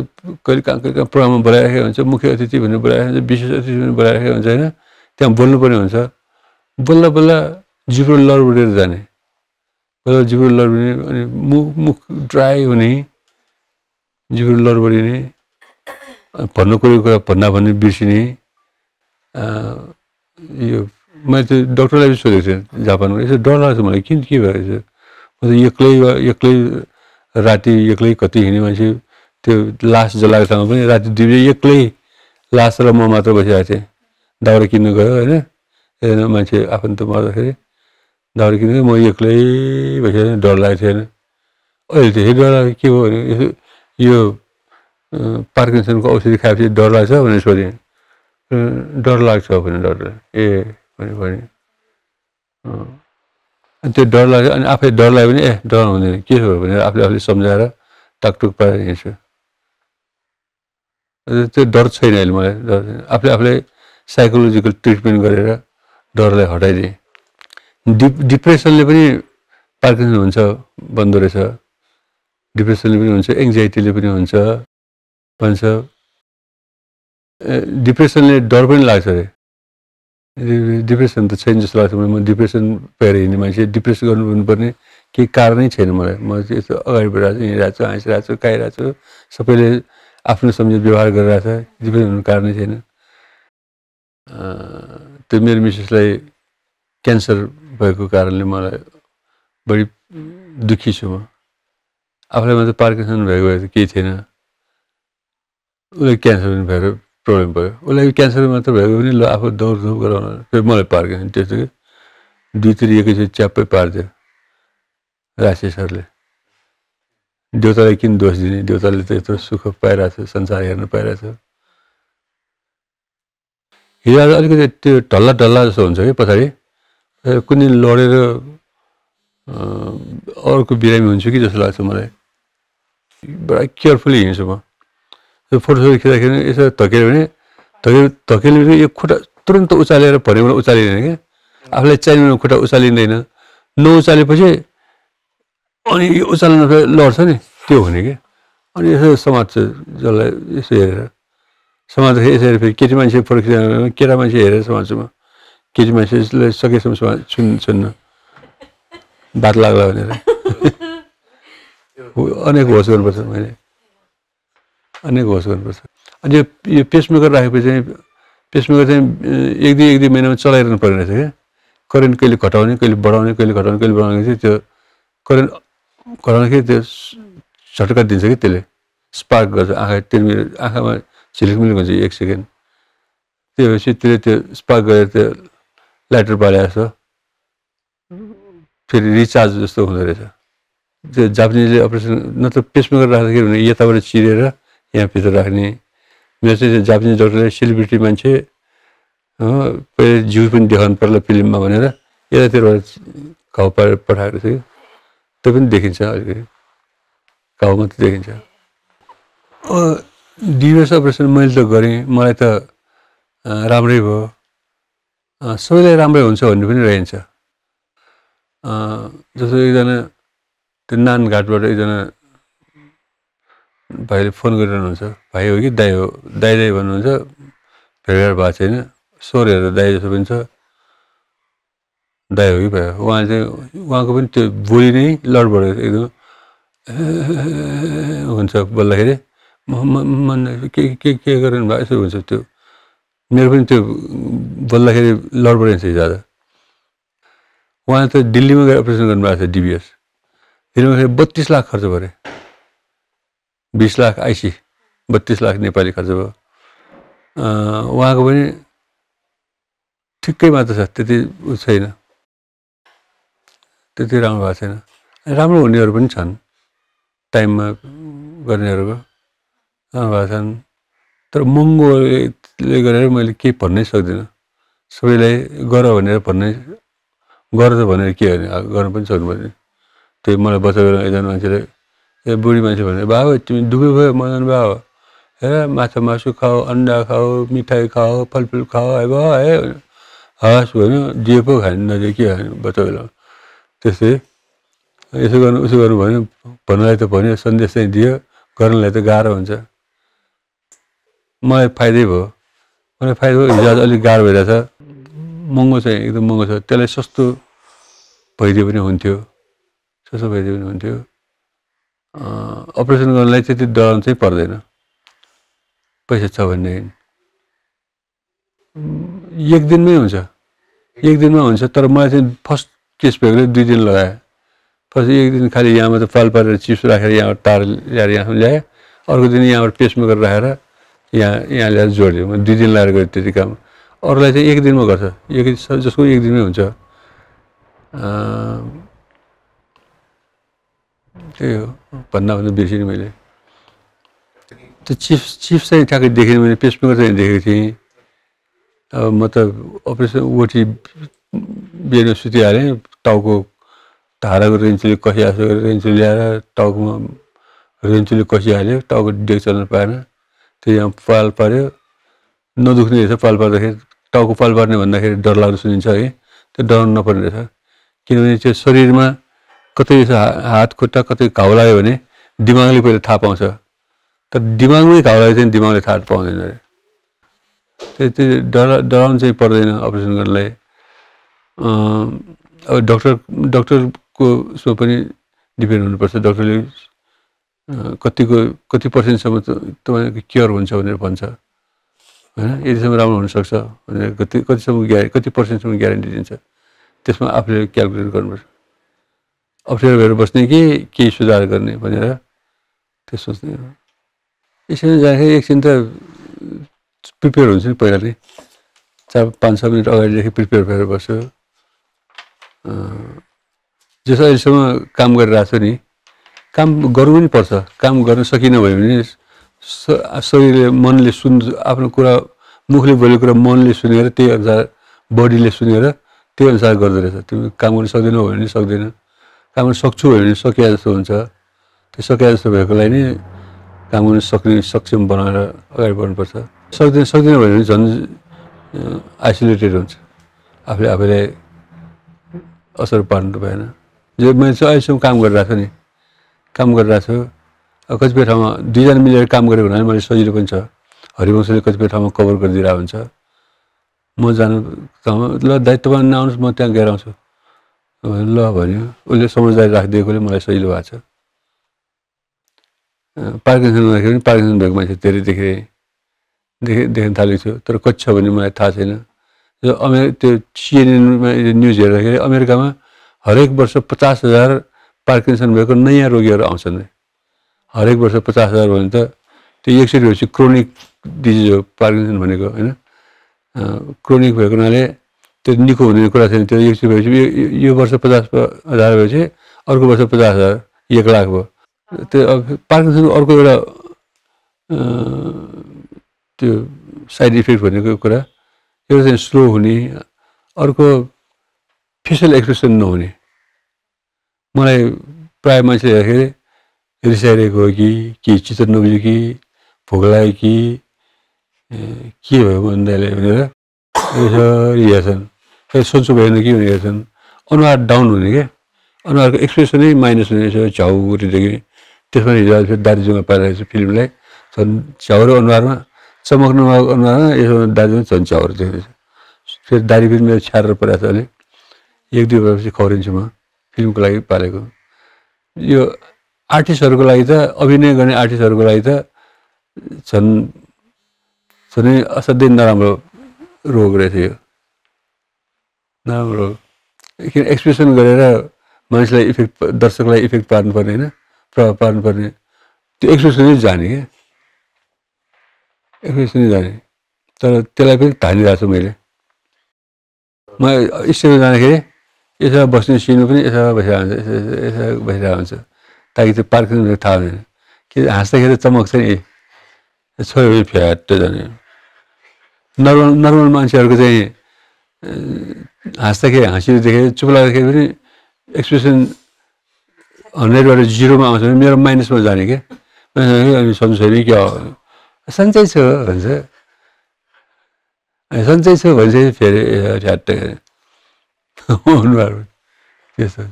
कहिले कहाँ कहिले कहाँ प्रोग्राममा बोलाइराखेको हुन्छ मुख्य अतिथि भनेर बोलाइरहेको हुन्छ विशेष अतिथि भनेर बोलाइराखेको हुन्छ होइन त्यहाँ बोल्नुपर्ने हुन्छ। बल्ल बल्ल जिब्रो लडबडेर जाने। बल्ल जिब्रो लडबडिने अनि मुख मुख ड्राई हुने जिब्रो अनि भन्नु कुरो कुरा भन्दा भन्ने बिर्सिने यो मैले त्यो डक्टरलाई पनि सोधेको थिएँ जापानमा। यसो डर लाग्छ मलाई किन के भयो यसो? म त एक्लै एक्लै राति एक्लै कति हिँड्ने मान्छे त्यो लास जलाएको ठाउँमा पनि राति दुई बजी एक्लै लास र म मात्र बसिरहेको थिएँ। दाउरा किन्नु गयो होइन? मान्छे आफन्त मर्दाखेरि। दाउरा गयो, म एक्लै थिएँ डर लागेको थिएन अहिले धेरै डर लाग्यो के भयो भने यो पार्किन्सनको औषधि खाएपछि डर लाग्छ भनेर सोधेँ डर लाग्छ भने डर ए भने भने। अनि त्यो डर लाग्यो अनि आफै डर लाग्यो भने ए डर हुँदैन के हो भनेर आफूले आफूले सम्झाएर टाकटुक पारेर हिँड्छु त्यो डर छैन अहिले मलाई डर छैन आफूले आफूलाई साइकोलोजिकल ट्रिटमेन्ट गरेर डरलाई हटाइदिएँ डिप डिप्रेसनले पनि पार्किन्सन हुन्छ भन्दो रहेछ। डिप्रेसनले पनि हुन्छ एङ्जाइटीले पनि हुन्छ भन्छ। डिप्रेसनले डर पनि लाग्छ अरे। डिप्रेसन त छैन जस्तो लाग्छ मलाई। म डिप्रेसन भएर हिँड्ने मान्छे डिप्रेस गर्नु पर्ने केही कारणै छैन मलाई। म यस्तो अगाडि बढिरहेको छु हिँडिरहेको छु हाँसिरहेको छु खाइरहेको छु। सबैले आफ्नो सम्झित व्यवहार गरिरहेको छ डिप्रेस हुनु कारणै छैन। त्यो मेरो मिसेसलाई क्यान्सर भएको कारणले मलाई बढी दुःखी छु म। आफूलाई मात्रै पार्किन्सन भएको भए त केही थिएन। उसलाई क्यान्सर पनि भएर प्रब्लम भयो। उसलाई क्यान्सर मात्र भएको पनि ल आफू दौडधुप गराउन फेरि मलाई पार्किन्सन त्यस्तो कि? दुईतिर एकैचोटि च्याप्पै पारिदियो राशेश्वरले देउतालाई किन दोष दिने? देउताले त यत्रो सुख पाइरहेको छ संसार हेर्न पाइरहेको छ हिजो आज अलिकति त्यो ढल्ला ढल्ला जस्तो हुन्छ कि पछाडि? कुनै लडेर अर्को बिरामी हुन्छु कि जस्तो लाग्छ मलाई। बडा केयरफुली हिँड्छु म। फोटोसोटो खिच्दाखेरि यसो धकेल्यो भने धकेल धकेल्यो भने यो खुट्टा तुरन्त उचालेर भनेको उचालिँदैन क्या। आफूलाई चाहिने खुट्टा उचालिँदैन। नउचालेपछि अनि यो उचाल्न लड्छ नि त्यो हुने कि अनि यसो समात्छ जसलाई यसो हेरेर समात्दाखेरि यसो हेरेर फेरि केटी मान्छे फोटो खिच्दा केटा मान्छे हेरेर समात्छु म केटी मान्छेलाई सकेसम्म समा सुन् सुन्न बात लाग्ला भनेर। अनेक होस गर्नुपर्छ मैले। अनेक होस गर्नुपर्छ। अनि यो यो पेसमेकर राखेपछि चाहिँ पेसमेकर चाहिँ एक दुई एक दुई महिनामा चलाइरहनु पर्ने रहेछ क्या। करेन्ट कहिले घटाउने कहिले बढाउने कहिले घटाउने कहिले बढाउने चाहिँ त्यो करेन्ट घटाउँदाखेरि त्यो झट्का दिन्छ कि त्यसले। स्पार्क गर्छ। आँखा तिर्मिर आँखामा झिलिकमिलिक हुन्छ एक सेकेन्ड। त्यो भएपछि त्यसले त्यो स्पार्क गरेर त्यो लाइटर बाले जस्तो फेरि रिचार्ज जस्तो हुँदो रहेछ। त्यो जापानिजले अपरेसन नत्र पेसमेकर राख्दाखेरि भने यताबाट चिरेर यहाँभित्र राख्ने। मेरो चाहिँ जापानिज डक्टरले सेलिब्रिटी मान्छे हो पहिले जिउ पनि देखाउनु पर्ला फिल्ममा भनेर यतातिरबाट घाउ पारेर पठाएको थियो। त्यो पनि देखिन्छ अलिकति। घाउ मात्रै देखिन्छ। डिभेस अपरेसन मैले त गरेँ। मलाई त राम्रै भयो। सबैलाई राम्रै हुन्छ भन्ने पनि रहन्छ। जस्तो एकजना त्यो नानघाटबाट एकजना भाइले फोन गरिरहनुहुन्छ भाइ हो कि दाई हो? दाई दाई भन्नुहुन्छ भेटघाट भएको छैन। स्वर हेरेर दाई जस्तो पनि छ। दाई हो कि भाइ उहाँ चाहिँ उहाँको पनि त्यो बोली नै लडबड एकदम हुन्छ बोल्दाखेरि। म के के के गर्नु भयो? यसो हुन्छ त्यो। मेरो पनि त्यो बोल्दाखेरि लडबड हुन्छ ज्यादा। उहाँ त दिल्लीमा गएर अपरेसन गर्नुभएको छ डिबिएस दिल्लीमा गएर बत्तिस लाख खर्च पऱ्यो बिस लाख आइसी बत्तिस लाख नेपाली खर्च भयो उहाँको पनि ठिक्कै मात्र छ त्यति छैन त्यति राम्रो भएको छैन राम्रो हुनेहरू पनि छन् टाइममा गर्नेहरूको राम्रो भएको छन् तर महँगोले गरेर मैले केही भन्नै सक्दिनँ। सबैलाई गर भनेर भन्नै गर त भनेर के गर्ने? गर्नु पनि सक्नु पर्ने। त्यही मलाई बचाएर एकजना मान्छेले ए बुढी मान्छे भने बाबा तिमी दुःखी भयो मदन बाबा हेर माछा मासु खाऊ अन्डा खाऊ मिठाई खाऊ फलफुल खाऊ है भयो है भन्यो जे पो खाने नदिए के खाने बचाएर त्यस्तै यसो गर्नु उसो गर्नु भन्यो भन्नुलाई त भन्यो सन्देश चाहिँ दियो गर्नलाई त गाह्रो हुन्छ। मलाई फाइदै भयो। मलाई फाइदा हिजो आज अलिक गाह्रो भइरहेछ। महँगो चाहिँ एकदम महँगो छ। त्यसलाई सस्तो भइदियो पनि हुन्थ्यो। सस्तो भइदियो पनि हुन्थ्यो। अपरेसन गर्नलाई त्यति डराउनु चाहिँ पर्दैन। पैसा छ उम्, एक दिनमै हुन्छ। एक दिनमा हुन्छ तर मलाई चाहिँ फर्स्ट केस भएकोले दुई दिन लगायो फर्स्ट एक दिन खालि यहाँ मात्रै पाल पारेर चिप्स राखेर यहाँबाट तार ल्याएर यहाँसम्म ल्याएँ। अर्को दिन यहाँबाट पेसमेकर राखेर यहाँ यहाँ ल्याएर जोडिदियो। म दुई दिन लगाएर गरेँ त्यति काम अरूलाई चाहिँ एक दिनमा गर्छ। एक जसको एक दिनमै हुन्छ। त्यही हो। भन्दा भन्दा बिर्सिनँ मैले। त्यो चिप्स चिप्स चाहिँ ठ्याक्कै देखेँ मैले। पेसमेकर चाहिँ देखेको थिएँ। अब म त अपरेसन ओटी बिहान सुतिहालेँ। टाउको धाराको रेन्चुले कसिहाल्छ रेन्चु ल्याएर टाउकोमा रेन्चुले कसिहाल्यो टाउको डेक चल्न पाएन। त्यो यहाँ पाल पाऱ्यो नदुख्ने रहेछ पाल पार्दाखेरि टाउको पाल पार्ने भन्दाखेरि डर लाग्दो सुनिन्छ है। त्यो डराउनु नपर्ने रहेछ। किनभने त्यो शरीरमा कतै हात खुट्टा कतै घाउ लाग्यो भने दिमागले पहिला थाहा पाउँछ। तर दिमागमै घाउ लाग्यो चाहिँ दिमागले थाहा पाउँदैन अरे। त्यो त्यो डरा डराउनु चाहिँ पर्दैन अपरेसन गर्नलाई। अब डक्टर डक्टरको उसमा पनि डिपेन्ड हुनुपर्छ। डक्टरले कतिको कति पर्सेन्टसम्म तपाईँको केयर हुन्छ भनेर भन्छ। होइन? यतिसम्म राम्रो हुनसक्छ भनेर कति कतिसम्म ग्यारे कति पर्सेन्टसम्म ग्यारेन्टी दिन्छ। त्यसमा आफूले क्यालकुलेट गर्नुपर्छ। अप्ठ्यारो भएर बस्ने कि केही सुधार गर्ने भनेर त्यो सोच्ने हो। यसरी जाँदाखेरि एकछिन त प्रिपेयर हुन्छ नि पहिला नै चार पाँच छ मिनट अगाडिदेखि प्रिपेयर भएर बस्यो अँ, जस्तो अहिलेसम्म काम गरिरहेको छु नि काम गर्नु पनि पर्छ। काम गर्न सकिनँ भने स- शरीरले मनले सुन आफ्नो कुरा मुखले बोलेको कुरा मनले सुनेर त्यही अनुसार बडीले सुनेर त्यही अनुसार गर्दो रहेछ। तिमी काम गर्न सक्दैनौ भने सक्दैन। काम गर्न सक्छु भने पनि सकिया जस्तो हुन्छ। त्यो सकिया जस्तो भएकोलाई नै काम गर्न सक्ने सक्षम बनाएर अगाडि बढ्नुपर्छ। सक्दैन सक्दैन भने पनि झन् आइसोलेटेड हुन्छ। आफूले आफैलाई असर पार्नु भएन। जो मैले चाहिँ अहिलेसम्म काम गरिरहेको छु नि काम गरिरहेको छु। कतिपय ठाउँमा दुईजना मिलेर काम गरेको हुनाले मैले सजिलो पनि छ। हरिवंशले कतिपय ठाउँमा कभर गरिदिरहेको हुन्छ। म जानु ल दायित्व तपाईँ नआउनुहोस् म त्यहाँ गएर आउँछु। ल भन्यो। उसले समझदारी राखिदिएकोले मलाई सजिलो भएको छ। पार्किन्सन हुँदाखेरि पनि पार्किन्सन भएको मान्छे धेरै देखेँ। देखे देख्न थालेको छु। तर कति छ भने मलाई थाहा छैन। अमेर त्यो सिएनएनमा न्युज हेर्दाखेरि अमेरिकामा हरेक वर्ष पचास हजार पार्किन्सन भएको नयाँ रोगीहरू आउँछन्। हरेक वर्ष पचास हजार भने त त्यो एकचोटि भएपछि क्रोनिक डिजिज हो पार्किन्सन भनेको होइन? क्रोनिक भएको हुनाले त्यो निको हुने कुरा छैन। त्यो एकचोटि भएपछि यो- वर्ष पचास हजार भएपछि अर्को वर्ष पचास हजार एक लाख भयो। त्यो अब पार्किन्सनको अर्को एउटा त्यो साइड इफेक्ट भनेको कुरा एउटा चाहिँ स्लो हुने अर्को फेसियल एक्सप्रेसन नहुने। मलाई प्रायः मान्छेले हेर्दाखेरि रिसाइरहेको हो कि के चित्त नबुझ्यो कि भोक लाग्यो कि के भयो भन्दाले भनेर यसरी हेर्छन्। फेरि सोच्नु भएन कि भनेर हेर्छन्। अनुहार डाउन हुने क्या। अनुहारको एक्सप्रेसनै माइनस हुने यसो झ्याउदेखि त्यसमा हिजो फेरि दार्जिलिङमा पाइरहेको छु फिल्मलाई। झन् झ्याउरो अनुहारमा चमक नभएको अनुहारमा यसो दार्जिलिङ झन् झ्याउरो देख्दैछ फेरि दारी पनि मेरो छ्यारेर परेको छ अलिक एक दुई वर्षपछि खौरिन्छु म। फिल्मको लागि पालेको। यो आर्टिस्टहरूको लागि त अभिनय गर्ने आर्टिस्टहरूको लागि त झन् झनै असाध्यै नराम्रो रोग रहेछ यो। नराम्रो किन एक्सप्रेसन गरेर मान्छेलाई इफेक्ट दर्शकलाई इफेक्ट पार्नुपर्ने होइन प्रभाव पार्नुपर्ने त्यो एक्सप्रेसनै जाने क्या। एक्सप्रेसनै जाने। तर त्यसलाई पनि धानिरहेको छु मैले। म स्टेजमा जाँदाखेरि यसो बस्ने सिन पनि यसो बसिरहेको हुन्छ यसो बसिरहेको हुन्छ ताकि त्यो पार्किङ थाहा हुँदैन कि हाँस्दाखेरि चमक छ नि छोयो भने फ्याट जाने नर्मल नर्मल मान्छेहरूको चाहिँ हाँस्दाखेरि हाँसिलो देखेर चुप लाग्दाखेरि पनि एक्सप्रेसन हन्ड्रेडबाट जिरोमा आउँछ भने मेरो माइनसमा जाने क्या अनि सन्चो छैन क्या सन्चै छ भन्छ सन्चै छ भन्छ फेरि ठ्याट्ट अनुहार त्यस्तो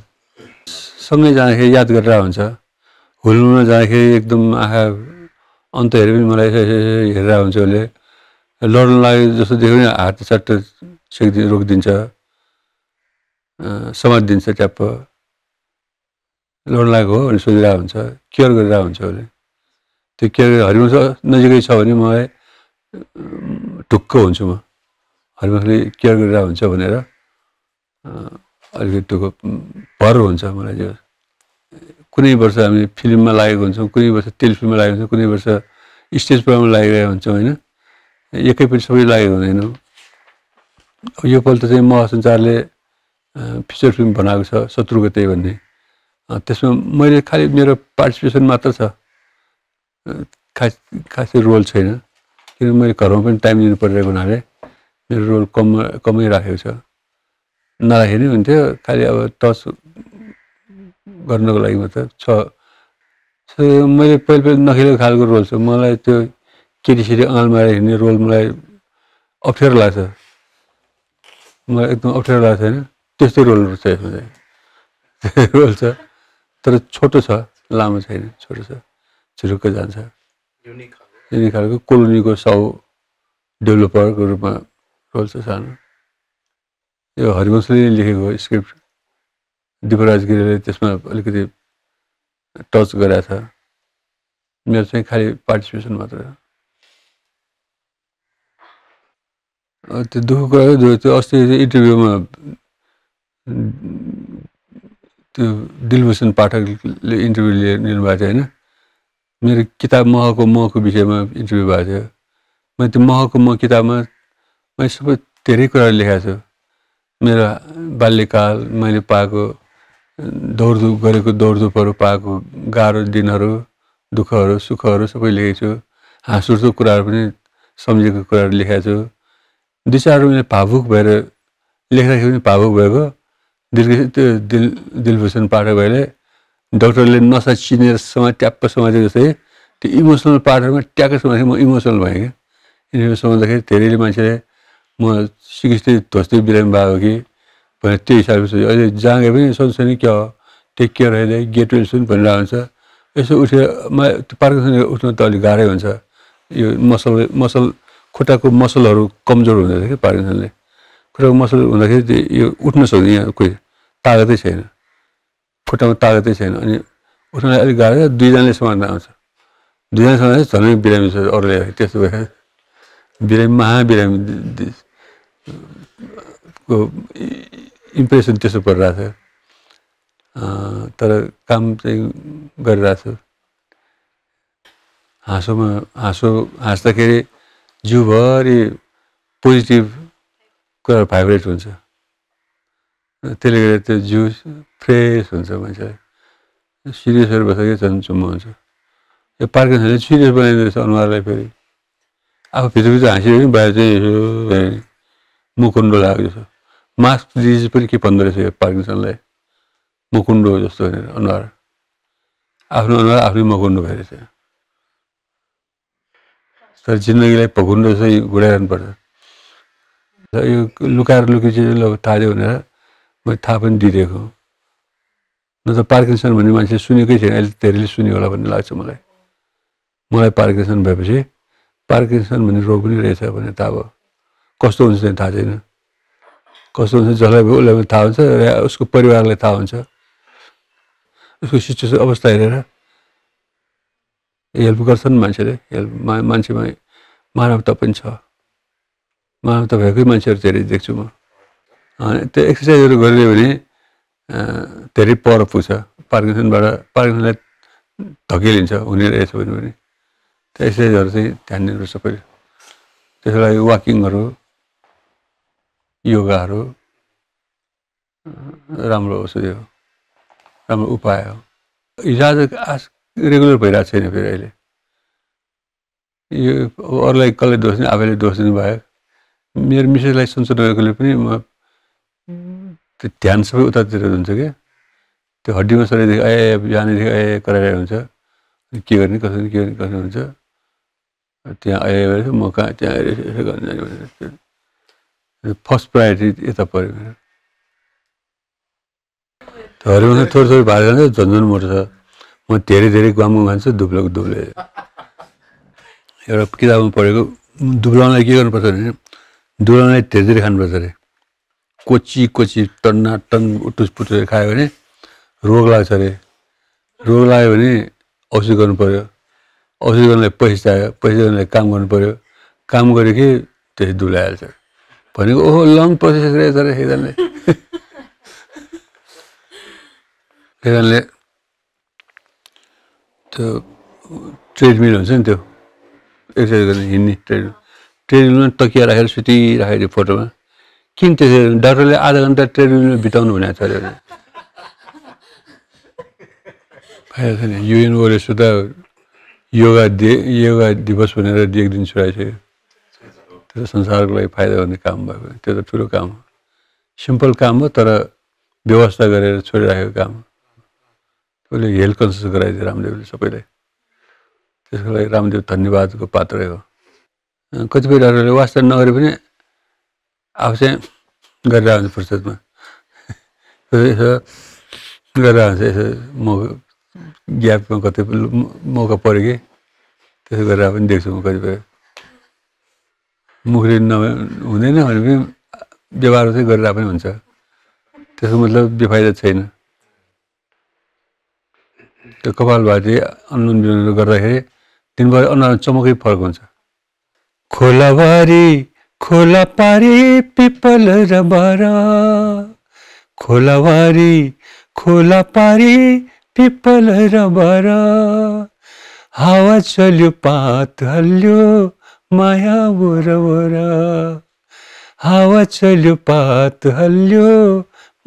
सँगै जाँदाखेरि याद गरेर हुन्छ। हुलमुलमा जाँदाखेरि एकदम आँखा अन्त हेरे पनि मलाई हेरेर हुन्छ उसले। लड्नु लाग्यो जस्तो देख्यो भने हात चट्ट सेकिदिनु रोकिदिन्छ। समातिदिन्छ ट्याप्प। लड्नु लागेको हो भने सोधिरहेको हुन्छ। केयर गरिरहेको हुन्छ उसले। त्यो केयर हरिवंश नजिकै छ भने मलाई ढुक्क हुन्छु म। हरिवंशले केयर गरिरहेको हुन्छ भनेर। अलिकति त्यो भर हुन्छ मलाई त्यो। कुनै वर्ष हामी फिल्ममा लागेको हुन्छौँ कुनै वर्ष टेलिफिल्ममा लागेको हुन्छौँ कुनै वर्ष स्टेज प्रोग्राममा लागिरहेको हुन्छौँ होइन? एकैपट्टि सबै लागेको हुँदैनौँ। योपल्ट चाहिँ महासञ्चारले फिचर फिल्म बनाएको छ शत्रुको त्यही भन्ने। त्यसमा मैले खालि मेरो पार्टिसिपेसन मात्र छ। खास खासै रोल छैन। किन मैले घरमा पनि टाइम दिनु परिरहेको हुनाले मेरो रोल कम कमै राखेको छ। नराखे नि हुन्थ्यो। खालि अब टच गर्नको लागि मात्र छ। मैले पहिले पहिले नखेलेको खालको रोल छ। मलाई त्यो केटीसेटी अँगाल मारेर हिँड्ने रोल मलाई अप्ठ्यारो लाग्छ। मलाई एकदम अप्ठ्यारो लाग्छ होइन? त्यस्तै रोल छ यसमा चाहिँ। रोल छ तर छोटो छ लामो छैन छोटो छ छुरुक्क जान्छ। युनिक खालको कोलोनीको साउ डेभलपरको रूपमा रोल छ सानो। यो हरिवंशले लेखेको स्क्रिप्ट दिपराज गिरीले त्यसमा अलिकति टच गरेको छ। मेरो चाहिँ खालि पार्टिसिपेसन मात्र त्यो दुःख कुरा त्यो अस्ति इन्टरभ्यूमा त्यो दिलभूषण पाठकले इन्टरभ्यू लिए लिनुभएको थियो होइन। मेरो किताब महको महको विषयमा इन्टरभ्यू भएको थियो। मैले त्यो महको मह किताबमा मैले सबै धेरै कुराहरू लेखेको छु। मेरो बाल्यकाल मैले पाएको दौडधुप गरेको दौडधुपहरू पाएको गाह्रो दिनहरू दुःखहरू सुखहरू सबै लेखेको छु। हाँस कुराहरू पनि सम्झेको कुराहरू लेखेको छु। दुई चार मैले भावुक भएर लेख्दाखेरि पनि भावुक भएको। दिल त्यो दिल दिलभूषण पाठक भाइले डक्टरले नसा चिनेर समाज ट्याप्प समाते जस्तै त्यो इमोसनल पार्टहरूमा ट्याक्क समाते म इमोसनल भएँ क्या। इन्टरभ्यू समाउँदाखेरि धेरैले मान्छेले म सिकिस्दै ध्वस्दै बिरामी भएको कि भनेर त्यो हिसाबले सोच्यो अहिले जहाँ गए पनि सोध्छ नि क्या हो टेक केयर अहिले गेट वेल सुन भनिरहेको हुन्छ यसो उठेर पार्किसन उठ्नु त अलिक गाह्रै हुन्छ यो मसल मसल खुट्टाको मसलहरू कमजोर हुँदैछ कि पार्किसनले खुट्टाको मसल हुँदाखेरि यो उठ्न सक्दैन यहाँ कोही तागतै छैन खुट्टामा तागतै छैन अनि उठ्नलाई अलिक गाह्रो दुईजनाले समात्न आउँछ दुईजना झनै बिरामी छ अरूले त्यस्तो भएर बिरामी महाबिरामी को इम्प्रेसन त्यस्तो परिरहेको छ अँ, तर काम चाहिँ गरिरहेको छु हाँसोमा हाँसो हाँस्दाखेरि जिउभरि पोजिटिभ कुरा भाइब्रेट हुन्छ। त्यसले गर्दा त्यो जिउ फ्रेस हुन्छ मान्छेलाई। सिरियसहरू बस्दाखेरि झन् चुम्म हुन्छ। यो पार्किन्सनले सिरियस बनाइदिँदो रहेछ अनुहारलाई फेरि। आफू भित्रभित्र हाँसिरहेको बाहिर चाहिँ यसो मुकुन्डो लागेको छ। मास्क डिजिज पनि के भन्दो रहेछ यो पार्किन्सनलाई मुकुन्डो जस्तो भनेर अनुहार आफ्नो अनुहार आफ्नै मकुन्डो भइरहेछ तर जिन्दगीलाई भकुन्डो चाहिँ घुडाइरहनुपर्छ यो लुकाएर लुकी थाहा दियो भनेर मैले थाहा पनि दिइदिएको न त पार्किन्सन भन्ने मान्छे सुनेकै छैन अहिले धेरैले सुन्यो होला भन्ने लाग्छ मलाई मलाई पार्किन्सन भएपछि पार्किन्सन भन्ने रोग पनि रहेछ भने थाहा भयो कस्तो हुन्छ थाहा छैन कस्तो हुन्छ जसलाई उसलाई पनि थाहा हुन्छ र उसको परिवारलाई थाहा हुन्छ। उसको सिचुएसन अवस्था हेरेर हेल्प गर्छन् मान्छेले। हेल्प मान्छेमा मानवता पनि छ। मानवता भएकै मान्छेहरू धेरै देख्छु म। त्यो एक्सर्साइजहरू गरिदियो भने धेरै पर पुग्छ। पार्किन्सनबाट पार्किन्सनलाई धकेलिन्छ हुने रहेछ भने। त्यो एक्सर्साइजहरू चाहिँ ध्यान दिनुपर्छ सबैले। त्यसको लागि वाकिङहरू योगाहरू राम्रो हो यो राम्रो उपाय हो। हिजोआज आज रेगुलर भइरहेको छैन फेरि अहिले। यो अरूलाई कसले दोष दिने आफैले दोष दिनुभयो मेरो मिसेसलाई सन्चो नभएकोले पनि म त्यो ध्यान सबै उतातिर हुन्छ क्या त्यो हड्डीमा सरेदेखि ए बिहानदेखि ए कराइरहेको हुन्छ। के गर्ने कसरी के गर्ने कसरी हुन्छ। त्यहाँ आयो म कहाँ त्यहाँ यसो गर्न जाने भनेर फर्स्ट प्रायोरिटी यता पऱ्यो मेरो हरिउन थोरै थोरै भार जान्छ झन्झन मोट्छ म धेरै धेरै गामु खान्छु दुब्लोको दुब्ले। एउटा किताबमा पढेको दुब्लाउनलाई के गर्नुपर्छ भने दुब्लाउनलाई धेरै धेरै खानुपर्छ अरे। कोची कोची टन्ना टन उटुस पुटुस खायो भने रोग लाग्छ अरे। रोग लाग्यो भने औषधि गर्नु पऱ्यो औषधि गर्नलाई पैसा चाहियो पैसा गर्नलाई काम गर्नु पऱ्यो काम गऱ्यो कि त्यसै दुलाइहाल्छ भनेको ओहो लङ प्रोसेस रहेछ अरे एकजनाले त्यही त्यो ट्रेडमिल हुन्छ नि त्यो। एक्सर्साइज गर्ने हिँड्ने ट्रेडमिल। ट्रेडमिलमा तकिया राखेर सुतिराखेको थियो फोटोमा। किन त्यसरी डाक्टरले आधा घन्टा ट्रेडमिलमा बिताउनु भनेको छ अरे। फाइदा छैन युएनओले सुधा योगा दे योगा दिवस भनेर एक दिन छुट्याइसक्यो त्यो संसारको लागि फाइदा गर्ने काम भएको त्यो त ठुलो काम हो सिम्पल काम हो तर व्यवस्था गरेर छोडिराखेको काम हो उसले हेल्थ कन्सियस गराइदियो रामदेवले सबैलाई त्यसको लागि रामदेव धन्यवादको पात्रै हो कतिपय डाक्टरले वास्ता नगरे पनि आफू चाहिँ गरेर हुन्छ फुर्सदमा यसो गरेर यसो म ग्यापमा कतै मौका पऱ्यो कि त्यसो गरेर पनि देख्छु म कतिपय मुखले नभए हुँदैन भने पनि व्यवहार चाहिँ गरेर पनि हुन्छ। त्यसको मतलब बेफाइदा छैन। त्यो कपाल भाती अनुलोम विलोम गर्दाखेरि दिनभरि अनुहार चमकै फरक हुन्छ। खोलाबारी खोला पारी पिपल र बारा। खोलाबारी खोला पारी पिपल र बारा। हावा चल्यो पात हल्यो माया बोरा हावा चल्यो पात हल्यो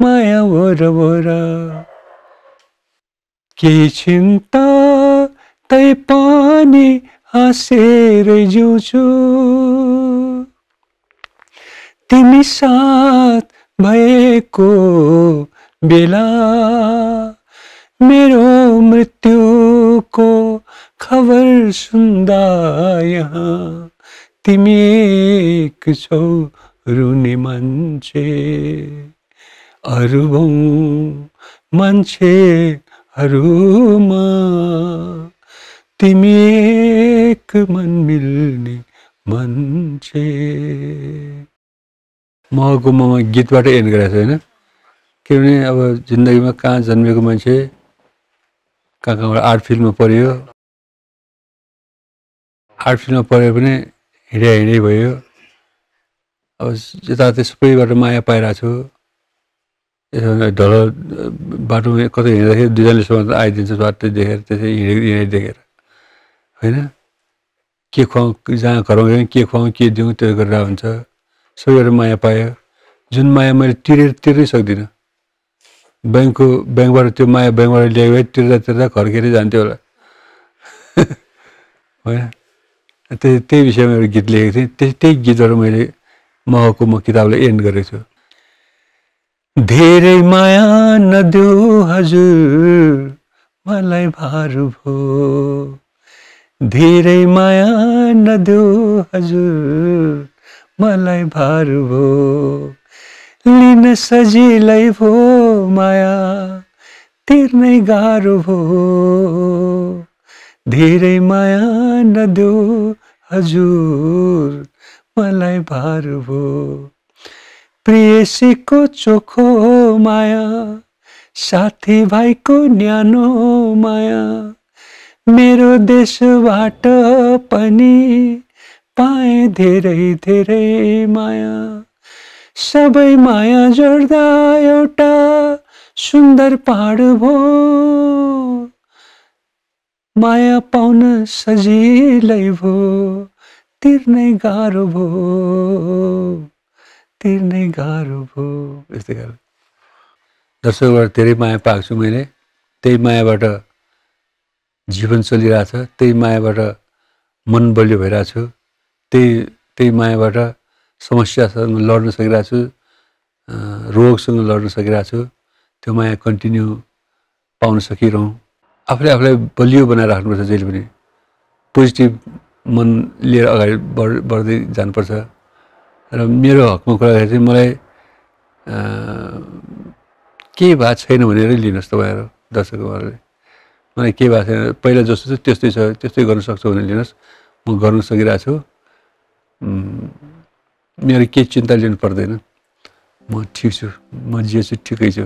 माया बोरा केही चिन्ता तै पानी हाँसेर जिउँछु। तिमी साथ भएको बेला मेरो मृत्युको खबर सुन्दा यहाँ। तिमी एक छौ रुने मान्छे अरू मान्छे हरूमा तिमी एक मन मिल्ने मान्छे। महको ममा गीतबाट एन्ड गरेको छ होइन? किनभने अब जिन्दगीमा कहाँ जन्मेको मान्छे कहाँ कहाँबाट आर्ट फिल्डमा पऱ्यो आर्ट फिल्डमा पऱ्यो भने हिँडे हिँडै भयो। अब यताउति सबैबाट माया पाइरहेको छु। ढल बाटोमा कतै हिँड्दाखेरि दुईजनाले समाज आइदिन्छ बाटो देखेर त्यसै हिँडेको हिँडे देखेर। होइन? के खुवाउँ जहाँ घरमा गएँ के खुवाउँ के दिउँ त्यो गरेर हुन्छ। सबैबाट माया पायो। जुन माया मैले तिरेर तिर्नै सक्दिनँ। ब्याङ्कको ब्याङ्कबाट त्यो माया ब्याङ्कबाट ल्यायो तिर्दा तिर्दा घर्केरै जान्थ्यो होला। होइन? त्यही त्यही विषयमा एउटा गीत लेखेको थिएँ। त्यही त्यही गीतहरू मैले महको म किताबलाई एन्ड गरेको छु। धेरै माया नदेऊ हजुर मलाई भार भो धेरै माया नदेऊ हजुर मलाई भार भो लिन सजिलै भो माया तिर्नै गाह्रो भो धेरै माया नदेऊ हजुर मलाई भार भो। प्रियसीको चोखो माया साथीभाइको न्यानो माया मेरो देशबाट पनि पाएँ धेरै धेरै माया। सबै माया जोड्दा एउटा सुन्दर पहाड भो। माया पाउन सजिलै भो तिर्नै गाह्रो भो तिर्नै गाह्रो भो। यस्तै गाह्रो दर्शकबाट धेरै माया पाएको छु मैले। त्यही मायाबाट जीवन चलिरहेछ त्यही मायाबाट मन बलियो भइरहेको छु त्यही त्यही मायाबाट समस्यासँग लड्न सकिरहेको छु रोगसँग लड्न सकिरहेको छु त्यो माया कन्टिन्यू पाउन सकिरहँ। आफूले आफूलाई बलियो बनाएर राख्नुपर्छ जहिले पनि। पोजिटिभ मन लिएर अगाडि बढ बढ्दै जानुपर्छ। र मेरो हकमा कुरा गर्दा चाहिँ मलाई केही भएको छैन भनेर लिनुहोस् तपाईँहरू दर्शकहरूले मलाई केही भएको छैन पहिला जस्तो छ त्यस्तै छ त्यस्तै गर्न सक्छु भनेर लिनुहोस्। म गर्न सकिरहेको छु। मेरो केही चिन्ता लिनु पर्दैन। म ठिक छु। म जे छु ठिकै छु।